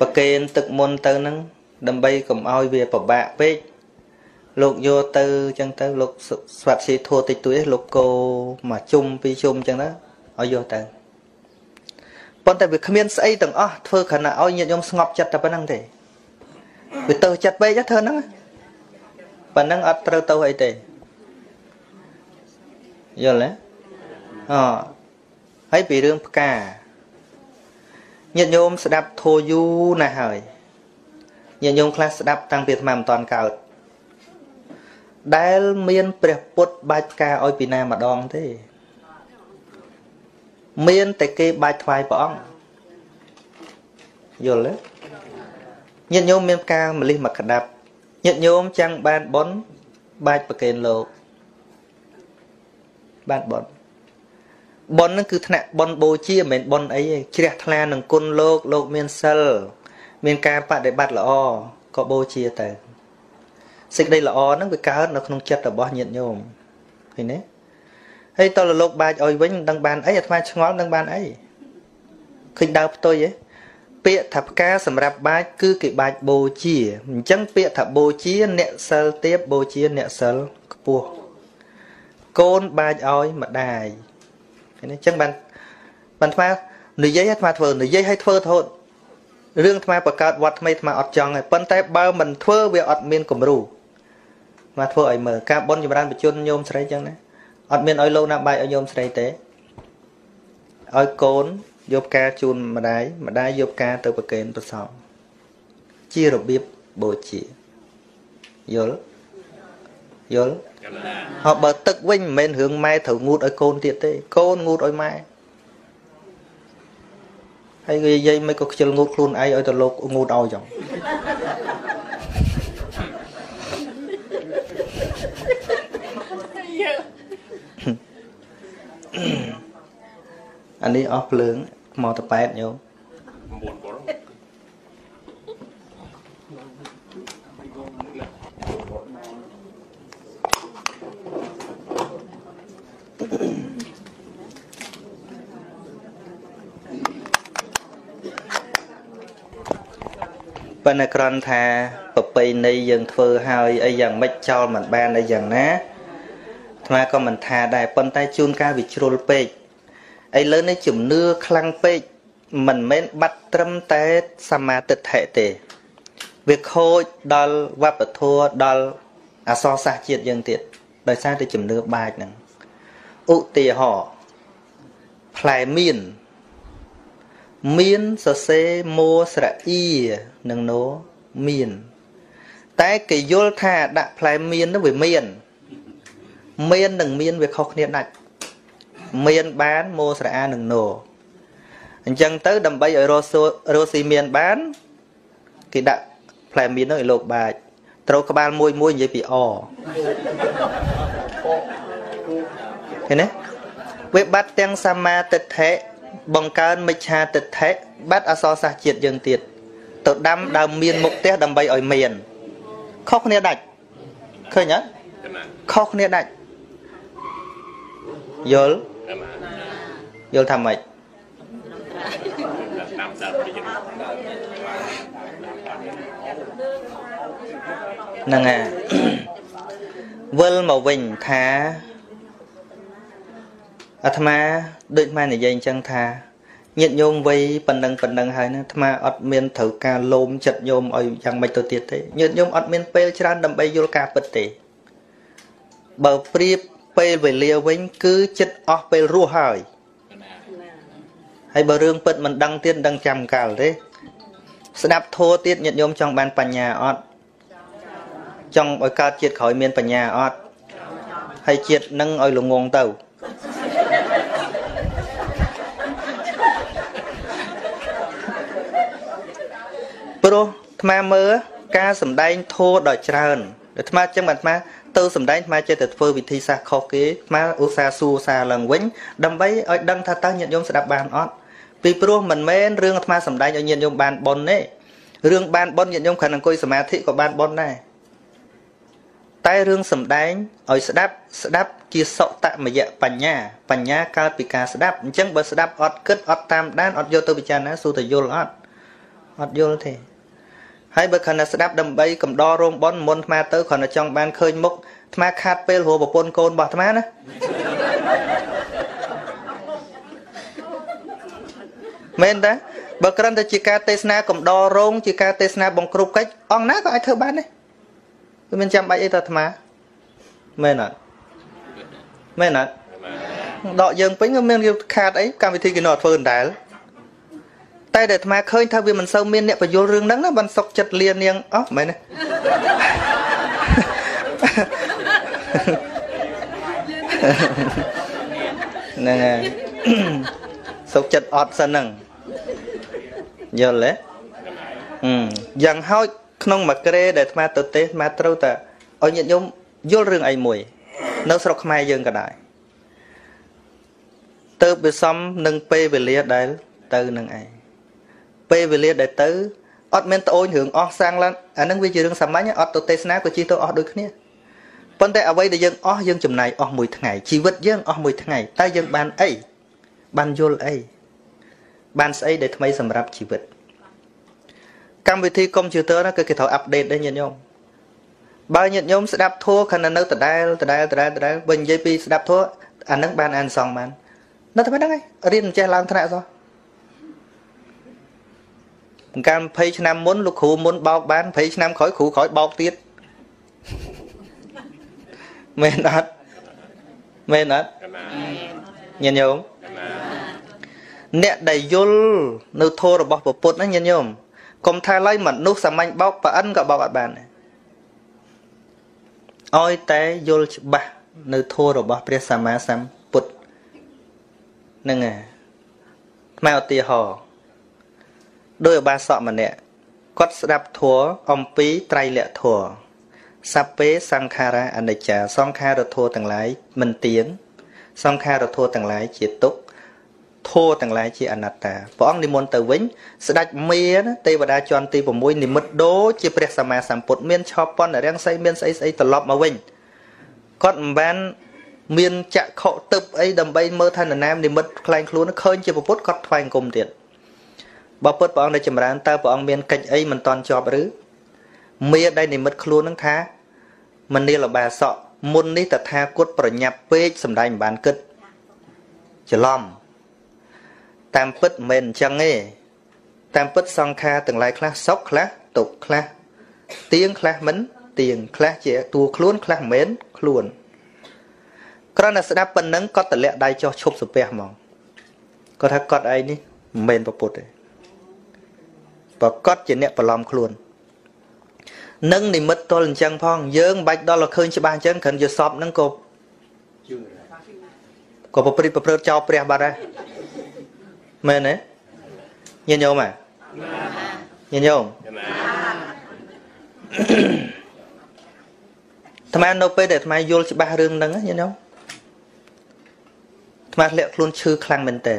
ប្រកេនទឹកមុនទៅហ្នឹងដើម្បីកុំឲ្យវាពិបាកពេកលោកយកទៅអញ្ចឹងទៅលោកស្វាត់ស៊ីធัวតិចតួចលោកគោមកជុំពីរជុំអញ្ចឹងទៅឲ្យយកទៅប៉ុន្តែវាគ្មានស្អីទាំងអស់ធ្វើខណៈឲ្យញាតិញោមស្ងប់ចិត្តតែប៉ុណ្្នឹងទេ វាទៅចិត្តពេកធ្វើហ្នឹងប៉ុណ្្នឹងអត់ត្រូវទៅអីទេយល់ទេអហើយពីរឿងផ្កាញាតិញោមស្ដាប់ធោយូរណាស់ហើយញាតិញោមខ្លះស្ដាប់តាំងពីអាត្មាមិនតាន់កើតដែលមានព្រះពុទ្ធបាច់ផ្កាឲ្យពីណាម្ដងទេ មានតែគេបាច់ថ្វាយព្រះអង្គយល់ទេ ញាតិញោមមានផ្កាម្លិះមកក្តាប់ញាតិញោមចាំងបានប៉ុនបាច់ប្រកេនលោកបានប៉ុនប៉ុនហ្នឹងគឺថ្នាក់ប៉ុនបូជាមិនមែនប៉ុនអីទេជ្រះថ្លានឹងគុណលោកលោកមានសិលមានការបដិបត្តិល្អក៏បូជាទៅសេចក្តីល្អហ្នឹងវាកើតនៅក្នុងចិត្តរបស់ញាតិញោមឃើញទេហើយតើលោកបាចឲ្យវិញមិនដឹងបានអីអាត្មាឆ្ងល់មិនដឹងបានអីឃើញដើរផ្ទុយហ៎ ពាក្យថាផ្កាសម្រាប់បាចគឺគេបាចបូជាអញ្ចឹងពាក្យថាបូជាអ្នកសិលទៀបបូជាអ្នកសិលខ្ពស់កូនបាចឲ្យម្ដាយឃើញទេអញ្ចឹងបានបានថ្មនិយាយឲ្យថ្មធ្វើនិយាយឲ្យធ្វើរហូតរឿងថ្មបង្កើតវត្តថ្មីថ្មអត់ចង់ទេប៉ុន្តែបើមិនធ្វើវាអត់មានគំរូមកធ្វើឲ្យមើលការបនចម្រើនបជនញោមស្រីចឹងណាអត់មានឲ្យលោកណាបាយឲ្យញោមស្រីទេឲ្យកូន យកផ្កាជូនម្ដាយម្ដាយយកផ្កាទៅប្រគេនប្រសងជារបៀបបូជាយល់យល់ហើយបើទឹកវិញមិនមែនរឿងម៉ែត្រូវងូតឲ្យកូនទៀតទេ កូនងូតឲ្យម៉ែហើយនិយាយមិនក៏ខ្ជិលងូតខ្លួនឯងឲ្យទៅលោកងូតឲ្យចឹង អានេះអស់ភ្លើងថ្មតប៉ែតញោម9បុលប៉ុន្តែគ្រាន់ថាប្រពៃណីយើងធ្វើហើយអីយ៉ាងម៉េចចោលមិនបានអីយ៉ាងណាអាត្មាក៏មិនថាដែរប៉ុន្តែជួនកាលវាជ្រុលពេក ឥឡូវនេះជំនឿខ្លាំងពេកមិនមែនបាត់ត្រឹមតែសមាទិដ្ឋិទេវាខូចដល់វប្បធម៌ដល់អសរសាស្ត្រជាតិយើងទៀតដោយសារតែជំនឿបាចហ្នឹងឧទាហរណ៍ផ្លែមៀនមានសរសេរមួស្រអ៊ីនិងណូមានតែគេយល់ថាដាក់ផ្លែមៀននោះវាមានមាននិងមានវាខុសគ្នាដាច់ មានបានមោស្រអានឹងណូអញ្ចឹងទៅដើម្បីឲ្យរស់រស់ស៊ីមានបានគេដាក់ផ្លែមាននោះឲ្យលោកបាចត្រូវក្បាលមួយមួយនិយាយពីអឃើញទេវាបាត់ទាំងសមាទិដ្ឋិបង្កើនមិច្ឆាទិដ្ឋិបាត់អសរសាស្ត្រជាតិយើងទៀតទៅដាំដើមមានមុខផ្ទះដើម្បីឲ្យមានខុសគ្នាដាច់ឃើញអត់ខុសគ្នាដាច់យល់ យល់ថាម៉េចហ្នឹងហើយវិលមកវិញថាអាត្មាដូចមកនិយាយអញ្ចឹងថាញាតិញោមវ័យប៉ុណ្ណឹងប៉ុណ្ណឹងហើយណាអាត្មាអត់មានត្រូវការលោមចិត្តញោមឲ្យយ៉ាងម៉េចទៅទៀតទេញាតិញោមអត់មានពេលច្រើនដើម្បីយល់ការពិតទេបើប្រៀប ពេលវេលាវិញ គឺចិត្តអស់ពេលរស់ហើយហើយបើរឿងពិតមិនដឹងទៀតដឹងចាំកាលទេស្ដាប់ធัวទៀតញាតិញោមចង់បានបញ្ញាអត់ចង់ឲ្យកើតជាតិក្រោយមានបញ្ញាអត់ហើយជាតិនឹងឲ្យល្ងងទៅព្រោះអាត្មាមើលការសំដែងធัวដ៏ច្រើន អាត្មាចឹងអាត្មាទៅសំដែងអាត្មាចេះតែធ្វើវិធីសាស្ត្រខុសគេអាត្មាឧស្សាហ៍សួរសារឡើងវិញដើម្បីឲ្យដឹងថាតើញាតិញោមស្ដាប់បានអត់ពីព្រោះមិនមែនរឿងអាត្មាសំដែងឲ្យញាតិញោមបានប៉ុនទេរឿងបានប៉ុនញាតិញោមគ្រាន់អង្គុយសមាធិក៏បានប៉ុនដែរតែរឿងសំដែងឲ្យស្ដាប់ស្ដាប់ជាសុតមយៈបញ្ញា បញ្ញាកើតពីការស្ដាប់អញ្ចឹងបើស្ដាប់អត់គិតអត់តាមដានអត់យកទៅពិចារណាសួរទៅយល់អត់អត់យល់ទេ ហើយបើខណៈស្ដាប់ដើម្បីកំដររោងប៉ុនមុនអាត្មាទៅគ្រាន់តែចង់បានឃើញមុខអាត្មាខាត់ពេលរកប្រពន្ធកូនរបស់អាត្មាណាមែនតាបើគ្រាន់តែជាការទេសនាកំដររោងជាការទេសនាបង្គ្រប់កិច្ចអង្គណាក៏អាចធ្វើបានដែរគឺមានចាំបាច់អីតើអាត្មាមែនអត់មែនអត់ដកយើងពេញក៏មានគេខាតអីកម្មវិធីគេនៅធ្វើដដែល តែដែលអាត្មាឃើញថាវាមិនសូវមានអ្នកបញ្យល់រឿងហ្នឹងណាបានសុកចិត្តលៀននាងអស់មែនទេហ្នឹងហើយសុកចិត្តអត់សិនហ្នឹងយល់ទេយ៉ាងហោចក្នុងមួយក្រេដែលអាត្មាទៅទេសអាត្មាត្រូវតែឲ្យញាតិញោមយល់រឿងអីមួយ នៅស្រុកខ្មែរយើងក៏ដែរទៅវាសំនឹងពេលវេលាដែលទៅនឹងឯង ពេលវេលាដែលទៅអត់មានត្អូញរឿងអស់សាំងឡើងអានឹងវាជារឿងសាមញ្ញអត់ទៅទេសនាក៏ជិះទៅអស់ដូចគ្នាប៉ុន្តែអ្វីដែលយើងអស់យើងចំណាយអស់មួយថ្ងៃជីវិតយើងអស់មួយថ្ងៃតើយើងបានអីបានយល់អីបានស្អីដែលថ្មីសម្រាប់ជីវិតកម្មវិធីកុំព្យូទ័រណាគឺគេត្រូវអាប់ដេតដែរញាតិញោមបើញាតិញោមស្ដាប់ធัวខណៈនៅដដែលដដែលដដែលដដែលបើនិយាយពីស្ដាប់ធัวអានឹងបានអានសងបាននៅតែហ្នឹងឯងរៀនចេះឡើងថ្នាក់សោះ កាល20ឆ្នាំមុនលោកគ្រូមុនបោកបាន20ឆ្នាំក្រោយគ្រូក្រោយបោកទៀតមែនអត់មែនអត់ញាតិញោមអ្នកដែលយល់នៅធម៌របស់ពុទ្ធណាញាតិញោមកុំថាឡើយមនុស្សសាមញ្ញបោកប្រអិនក៏បោកអត់បានដែរឲ្យតែយល់ច្បាស់នៅធម៌របស់ព្រះសម្មាសម្ពុទ្ធហ្នឹងហើយមកឧទាហរណ៍ ដោយអបាសកម្នាក់គាត់ស្ដាប់ធម៌អំពីត្រៃលក្ខធម៌សัพពេសង្ខារាអនិច្ចាសង្ខារធម៌ទាំងឡាយមិនទៀងសង្ខារធម៌ទាំងឡាយជាទុក្ខធម៌ទាំងឡាយជាអនត្តាព្រះអង្គនិមន្តទៅវិញ ស្ដេចមាណាទេវតាជាន់ទី6និមិត្តដូចជាព្រះសម្មាសម្ពុទ្ធមានឆប់ប៉ុនរាំងសីមានស្អីស្អីត្រឡប់មកវិញគាត់មិនបានមានចក្ខុទឹកអីដើម្បីមើលថានរណានិមិត្តខ្លែងខ្លួនឃើញជាពុទ្ធគាត់ថ្វាយអង្គមទៀត បើពុទ្ធព្រះអង្គដែលចម្រើនតើព្រះអង្គមានកិច្ចអីមិនតន់ជាប់ឬមាដែលនិមិត្តខ្លួននឹងថាមនាលបាសកមុននេះតថាគតប្រញាប់ពេកសំដែងមិនបានគិតច្រឡំតាមពិតមិនមែនអញ្ចឹងទេតាមពិតសង្ខារទាំងឡាយខ្លះសុខខ្លះទុក្ខខ្លះទៀងខ្លះមិនទៀងខ្លះជាតួខ្លួនខ្លះមិនមែនខ្លួនគ្រាន់តែស្ដាប់ប៉ុណ្ណឹងគាត់តម្លាក់ដៃចុះឈប់សំពះហ្មងគាត់ថាគាត់ឯងនេះមិនមែនប្រពុតទេ ប្រកបជាអ្នកបន្លំខ្លួននឹងនិមិត្តទល់អញ្ចឹងផងយើងមិនបាច់ដល់ឲ្យឃើញច្បាស់អញ្ចឹងគ្រាន់ជាសពហ្នឹងក៏ក៏ប្រព្រឹត្តប្រព្រឹត្តចោលព្រះបាត់ដែរមែនទេញាតិញោមอ่ะញាតិញោមអាត្មានៅពេលដែលអាត្មាយល់ច្បាស់រឿងហ្នឹងញាតិញោមអាត្មាធ្លាក់ខ្លួនឈឺខ្លាំងមែនតើ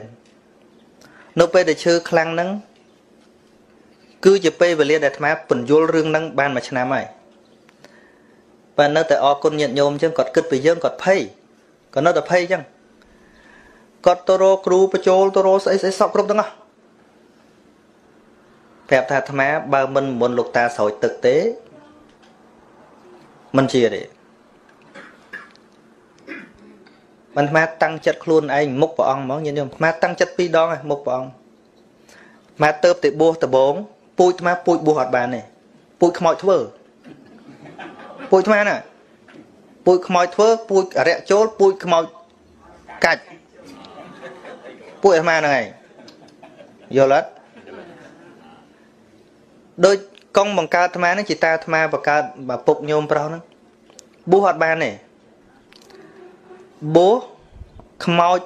នៅពេលដែលឈឺខ្លាំងហ្នឹង គឺជាពេលវេលាដែលអាត្មាពន្យល់រឿងហ្នឹងបានមួយឆ្នាំហើយបើនៅតែអរគុណញាតិញោមអញ្ចឹងគាត់គិតពីយើងគាត់ភ័យគាត់នៅតែភ័យអញ្ចឹងគាត់ទៅរកគ្រូបញ្ចូលទៅរកស្អីស្អីសពគ្រប់ទាំងអស់ប្រាប់ថាអាត្មាបើមិនមុនលោកតាស្រោចទឹកទេមិនជាទេមិនអាត្មាតាំងចិត្តខ្លួនឯងមុខព្រះអង្គហ្មងញាតិញោមអាត្មាតាំងចិត្តពីរដងឯងមុខព្រះអង្គអាត្មាទៅទៅបួសដំបង ពូជអាត្មាពូជបួសអត់បានទេពូជខ្មោចធ្វើពូជអាត្មាណាពូជខ្មោចធ្វើពូជអរិយចូលពូជខ្មោចកាច់ពូជអាត្មាហ្នឹងឯងយល់អត់ដូចកងបង្កើតអាត្មាហ្នឹងជាតាអាត្មាបង្កើតបើពុកញោមប្រុសហ្នឹងបួសអត់បានទេបួសខ្មោច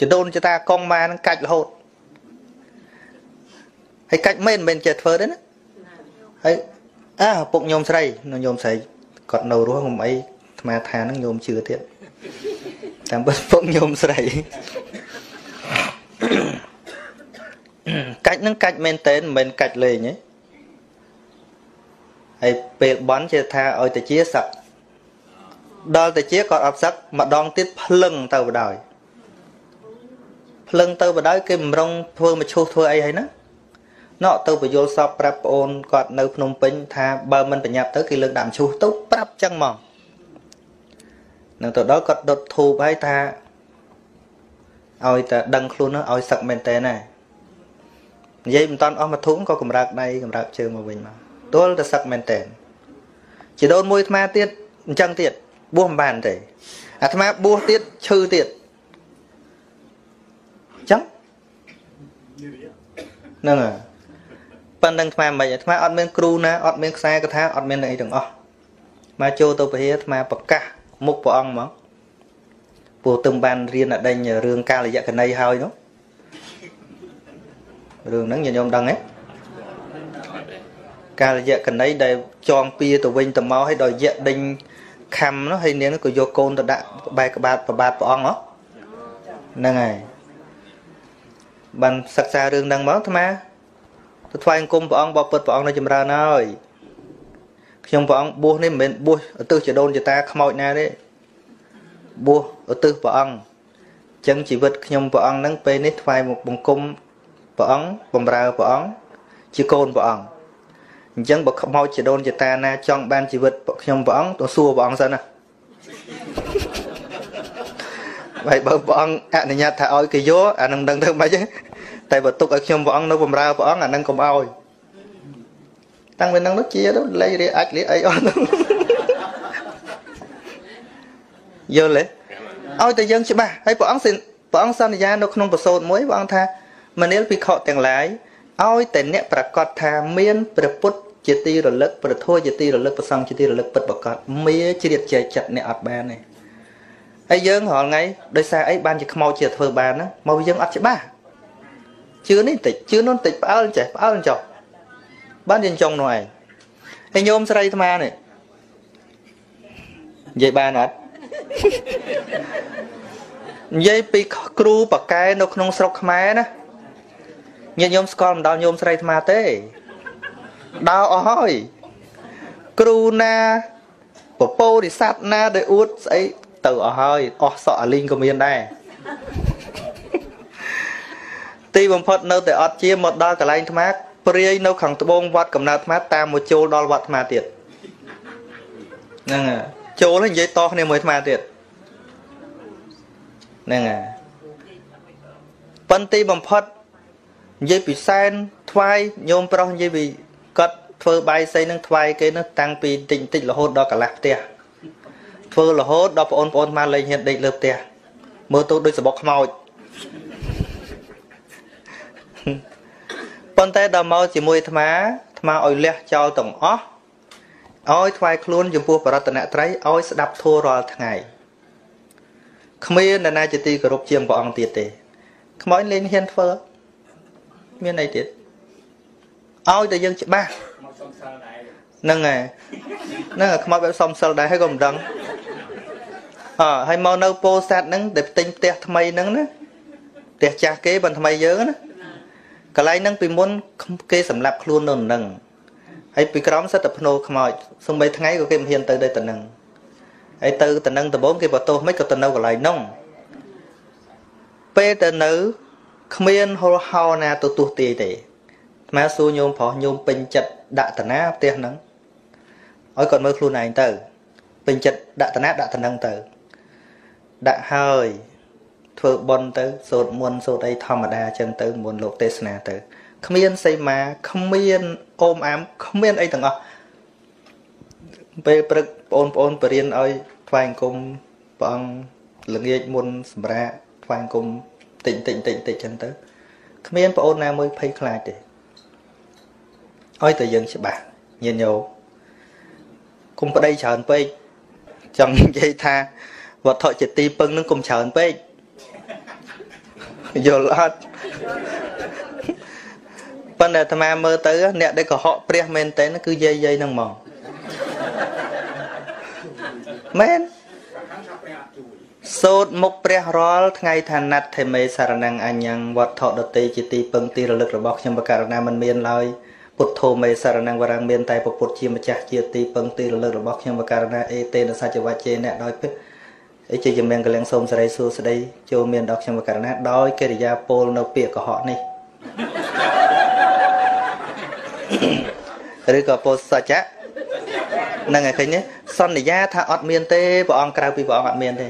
ចដូនចតាកងម៉ានឹងកាច់រហូត ហើយកាច់មែនមិនចេះធ្វើទេណាហើយអើពុកញោមស្រីញោមស្រីគាត់នៅរស់ងំអីអាត្មាថាហ្នឹងញោមជឿទៀតតាមពិតពុកញោមស្រីកាច់ហ្នឹងកាច់មែនតើមិនមែនកាច់លេងទេហើយពេលបន់ជាថាឲ្យតាជាសឹកដល់តាជាគាត់អត់សឹកម្ដងទៀតភ្លឹងទៅបដ ாய் ភ្លឹងទៅបដ ாய் គេបំរុងធ្វើមឈូសធ្វើអីហើយណា ណក់ទៅបយលសពប្រាប់ប្អូនគាត់នៅភ្នំពេញថាបើមិនប្រញាប់ទៅគេលើកដាក់មឈូសទៅប្រាប់ចឹងមកនឹងទៅដល់គាត់ដុតធូបហើយថាឲ្យតែដឹងខ្លួននោះឲ្យសឹកមែនតើណានិយាយមិនតាន់អស់មកធុងក៏កម្រើកដៃកម្រើកជើងមកវិញមកទល់តែសឹកមែនតើជីដូនមួយអាត្មាទៀតអញ្ចឹងទៀតបួសមិនបានទេអាត្មាបួសទៀតឈឺទៀតអញ្ចឹងហ្នឹងហើយ ប៉ុណ្្នឹងអាត្មាមិនអាត្មាអត់មានគ្រូណាអត់មានខ្សែកថាអត់មានអីទាំងអស់មកចូលទៅពហិអាត្មាប្រកាសមុខព្រះអង្គមកពូទឹមបានរៀនអដេញរឿងកាលយៈកណីហើយនោះរឿងហ្នឹងញាតិញោមដឹងទេកាលយៈកណីដែលចងពៀទៅវិញទៅមកឲ្យដល់យៈដេញខំនោះហើយនាងក៏យកកូនទៅដាក់បែកក្បាលប្របាទព្រះអង្គហ្នឹងហើយបានសិក្សារឿងហ្នឹងមកអាត្មា ទៅថ្វាយអង្គមព្រះអង្គបបពុតព្រះអង្គនៅចម្រើនហើយខ្ញុំព្រះអង្គបួសនេះមិនមែនបួសឧទ្ទិសជាដូនជាតាខ្មោចណាទេបួសឧទ្ទិសព្រះអង្គអញ្ចឹងជីវិតខ្ញុំព្រះអង្គហ្នឹងពេលនេះថ្វាយមកបង្គំព្រះអង្គបំរើព្រះអង្គជាកូនព្រះអង្គអញ្ចឹងបើខ្មោចជាដូនជាតាណាចង់បានជីវិតខ្ញុំព្រះអង្គទៅសួរព្រះអង្គសិនណាហើយបើព្រះអង្គអនុញ្ញាតថាឲ្យគេយកអានឹងដឹងទៅមិនទេ តែបើទុកឲ្យខ្ញុំព្រះអង្គនៅបំរើព្រះអង្គអានឹងកុំឲ្យតាំងពីនឹងនោះជាទៅលេរីអាចលីអីអស់ទៅយល់ទេឲ្យតែយើងច្បាស់ហើយព្រះអង្គព្រះអង្គសន្យានៅក្នុងប្រសូតមួយព្រះអង្គថាមនាលភិក្ខុទាំងឡាយឲ្យតែអ្នកប្រកាសថាមានព្រះពុទ្ធជាទីរលឹកព្រះធម៌ជាទីរលឹកព្រះសង្ឃជាទីរលឹកពិតប្រកបមាជ្រៀតចែកចិត្តអ្នកអត់បានទេហើយយើងរាល់ថ្ងៃដោយសារអីបានជាខ្មោចជាធ្វើបានហ្នឹងមកយើងអត់ច្បាស់ ជឿនេះតិចជឿនោះតិចផ្អើលចេះផ្អើលចុះបានយើងចង់នោះឯងហើយញោមស្រីអាត្មានេះនិយាយបានអត់និយាយពីគ្រូប៉កែនៅក្នុងស្រុកខ្មែរណាញាតិញោមស្គាល់មិនដល់ញោមស្រីអាត្មាទេដើរអស់ហើយគ្រូណាពពោរិស័ព្ទណាដែលអួតស្អីទៅអស់ហើយអស់សក់អាលីងក៏មានដែរ ទីបំផុតនៅតែអត់ជាមកដល់កន្លែងអាត្មាព្រាយនៅខាងត្បូងវត្តកំណើតអាត្មាតាមមកចូលដល់វត្តអាត្មាទៀតហ្នឹងហើយចូលហើយនិយាយតគ្នាមួយអាត្មាទៀតហ្នឹងហើយប៉ុន្តែបំផុតនិយាយពីសែនថ្វាយញោមប្រុសនិយាយពីគាត់ធ្វើបាយសីនឹងថ្វាយគេនោះតាំងពីតិចតិចរហូតដល់កន្លះផ្ទះធ្វើរហូតដល់បងប្អូនមកលេងហ៊ានដេកលើផ្ទះមើលទៅដូចសបុកខ្មោច ប៉ុន្តែដល់មកជាមួយអាត្មាអាត្មាឲ្យលះចោលទាំងអស់ឲ្យថ្វាយខ្លួនចំពោះបរតនត្រ័យឲ្យស្ដាប់ធម៌រាល់ថ្ងៃគ្មាននរណាជាទីគោរពជាងព្រះអង្គទៀតទេខ្មោចលេងហ៊ានធ្វើមានអីទៀតឲ្យតែយើងច្បាស់ហ្នឹងហើយហ្នឹងហើយខ្មោចបែបសំសិលដែរហើយក៏មិនដឹងអើហើយមកនៅពោធិ៍សាត់ហ្នឹងដែលផ្ទិញផ្ទះថ្មីហ្នឹងណាផ្ទះចាស់គេបានថ្មីយើងណា កន្លែងហ្នឹងពីមុនគេសម្លាប់ខ្លួននៅនឹងហើយពីក្រោមសិតតែភ្នោខ្មោចសំបីថ្ងៃក៏គេមិនហ៊ានទៅដែរទៅនឹងហើយទៅទៅនឹងដំបូងគេបន្ទោសមិនក៏ទៅនៅកន្លែងហ្នឹងពេលទៅនៅគ្មានហុលហោណាទៅទស្សទាយទេអាត្មាសួរញោមប្រុសញោមពេញចិត្តដាក់តាណាផ្ទះហ្នឹងឲ្យគាត់មើលខ្លួនឯងទៅពេញចិត្តដាក់តាណាដាក់តានឹងទៅដាក់ហើយ ធ្វើបុណ្យទៅសូត្រមន្តសូត្រអីធម្មតាអញ្ចឹងទៅមុនលោកទេសនាទៅគ្មានសីមាគ្មានអូមអាមគ្មានអីទាំងអស់ពេលព្រឹកបងប្អូនបរៀនឲ្យថ្វាយអង្គមព្រះអង្គល្ងាចមុនសម្រាប់ថ្វាយអង្គមតិចតិចតិចតិចចឹងទៅគ្មានប្អូនណាមួយភ័យខ្លាចទេឲ្យតែយើងច្បាស់ញាតិញោមគុំប្តីច្រើនពេកចង់និយាយថាវត្ថុជាទីពឹងនឹងគុំច្រើនពេក យល់អត់ប៉ុន្តែអាត្មាមើលទៅ អ្នកដែលកុហកព្រះមែនតើគឺយាយយាយហ្នឹងហ្មងមែនសូត្រមុខព្រះរាល់ថ្ងៃថាណាត់ធិមេសារណងអញ្ញងវត្ថុដតីជាទីពឹងទីរលឹករបស់ខ្ញុំបករណាមិនមានឡើយពុទ្ធោមេសារណងវរាំងមានតែពុទ្ធជាម្ចាស់ជាទីពឹងទីរលឹករបស់ខ្ញុំបករណាអេតេនសច្ចវច្ចេអ្នកដោយពិត អីជាជំនាញកលៀងសូមសេរីសួស្តីចូលមានដល់ខ្ញុំបករណាដោយកិរិយាពោលនៅពាក្យកុហកនេះឬក៏ពោលសច្ចៈហ្នឹងឯងឃើញទេសន្យាថាអត់មានទេព្រះអង្គក្រៅពីព្រះអង្គអត់មានទេ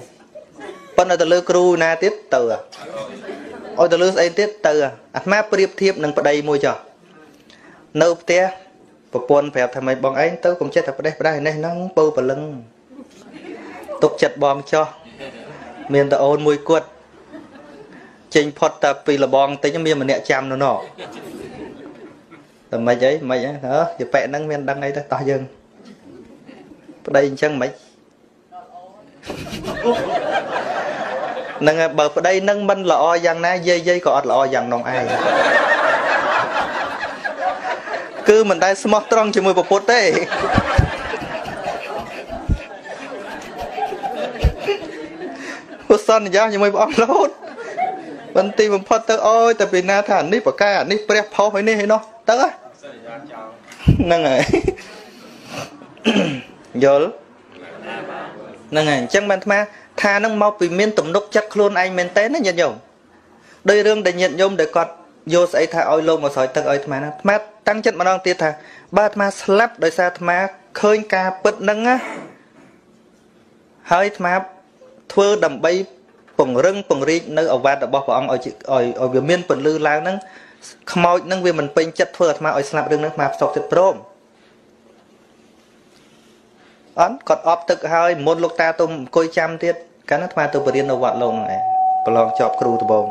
ប៉ុន្តែទៅលើគ្រូណាទៀតទៅឲ្យទៅលើស្អីទៀតទៅអាត្មាប្រៀបធៀបនឹងប្តីមួយចុះនៅផ្ទះប្រពន្ធប្រាប់ថាម៉េចបងឯងទៅកុំចិត្តតែផ្ដេសផ្ដាស់នេះហ្នឹងពៅព្រលឹង ទុកចិត្តបងចោះមានតអូនមួយគត់ចេញផុតតែពីលបងតិចមានម្នាក់ចាំនៅណោតែមិនអីមិនអីអើយប៉ែហ្នឹងមានដឹងអីទៅតោះយើងប្តីអញ្ចឹងមិននឹងបើប្តីនឹងមិនល្អយ៉ាងណាយាយយាយក៏អត់ល្អយ៉ាងនងឯងគឺមិនដែលស្មោះត្រង់ជាមួយពពុទ្ធទេ ពុទ្ធសន្យាជាមួយព្រះអង្គរហូតបន្ទីបំផុតទៅអើយតែពីណាថានេះប្រកែអានេះព្រះផុសហើយនេះហើយនោះទៅហ្នឹងហើយយល់ហ្នឹងហើយអញ្ចឹងបានអាត្មាថានឹងមកពីមានទំនុកចិត្តខ្លួនឯងមែនតើណាញាតិញោមដោយរឿងដែលញាតិញោមដែលគាត់យកស្អីថាឲ្យលោកមកស្រោចទឹកឲ្យអាត្មាណាអាត្មាតាំងចិត្តម្ដងទៀតថាបើអាត្មាស្លាប់ដោយសារអាត្មាឃើញការពិតហ្នឹងណាហើយអាត្មា ធ្វើដើម្បីពង្រឹងពង្រីកនៅអវត្តរបស់ព្រះអង្គឲ្យឲ្យឲ្យវាមានពន្លឺឡើងហ្នឹងខ្មោចហ្នឹងវាមិនពេញចិត្តធ្វើអាត្មាឲ្យស្លាប់រឿងហ្នឹងអាត្មាផ្សព្វចិត្តព្រមអត់គាត់អប់ទឹកហើយមុនលោកតាទុំអង្គុយចាំទៀតកាលណាអាត្មាទៅបរៀននៅវត្តលោកហ្នឹងឯងប្រឡងជាប់គ្រូដំបង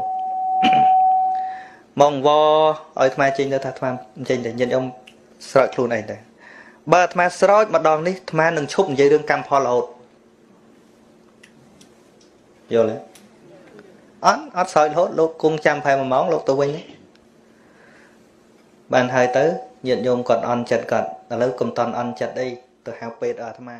មកវឲ្យអាត្មាចេញទៅថាអាត្មាចេញទៅញាតិខ្ញុំស្រោចខ្លួនឯងទៅបើអាត្មាស្រោចម្ដងនេះអាត្មានឹងឈប់និយាយរឿងកម្មផលរហូត យល់ទេអត់អត់ស្រោចរហូតលោកគង់ចាំផែ1ម៉ោងលោកទៅវិញទេបានហើយទៅញាតិញោមគាត់អន់ចិត្តគាត់ឥឡូវកុំតន់អន់ចិត្តអីទៅហៅពេទ្យអាត្មា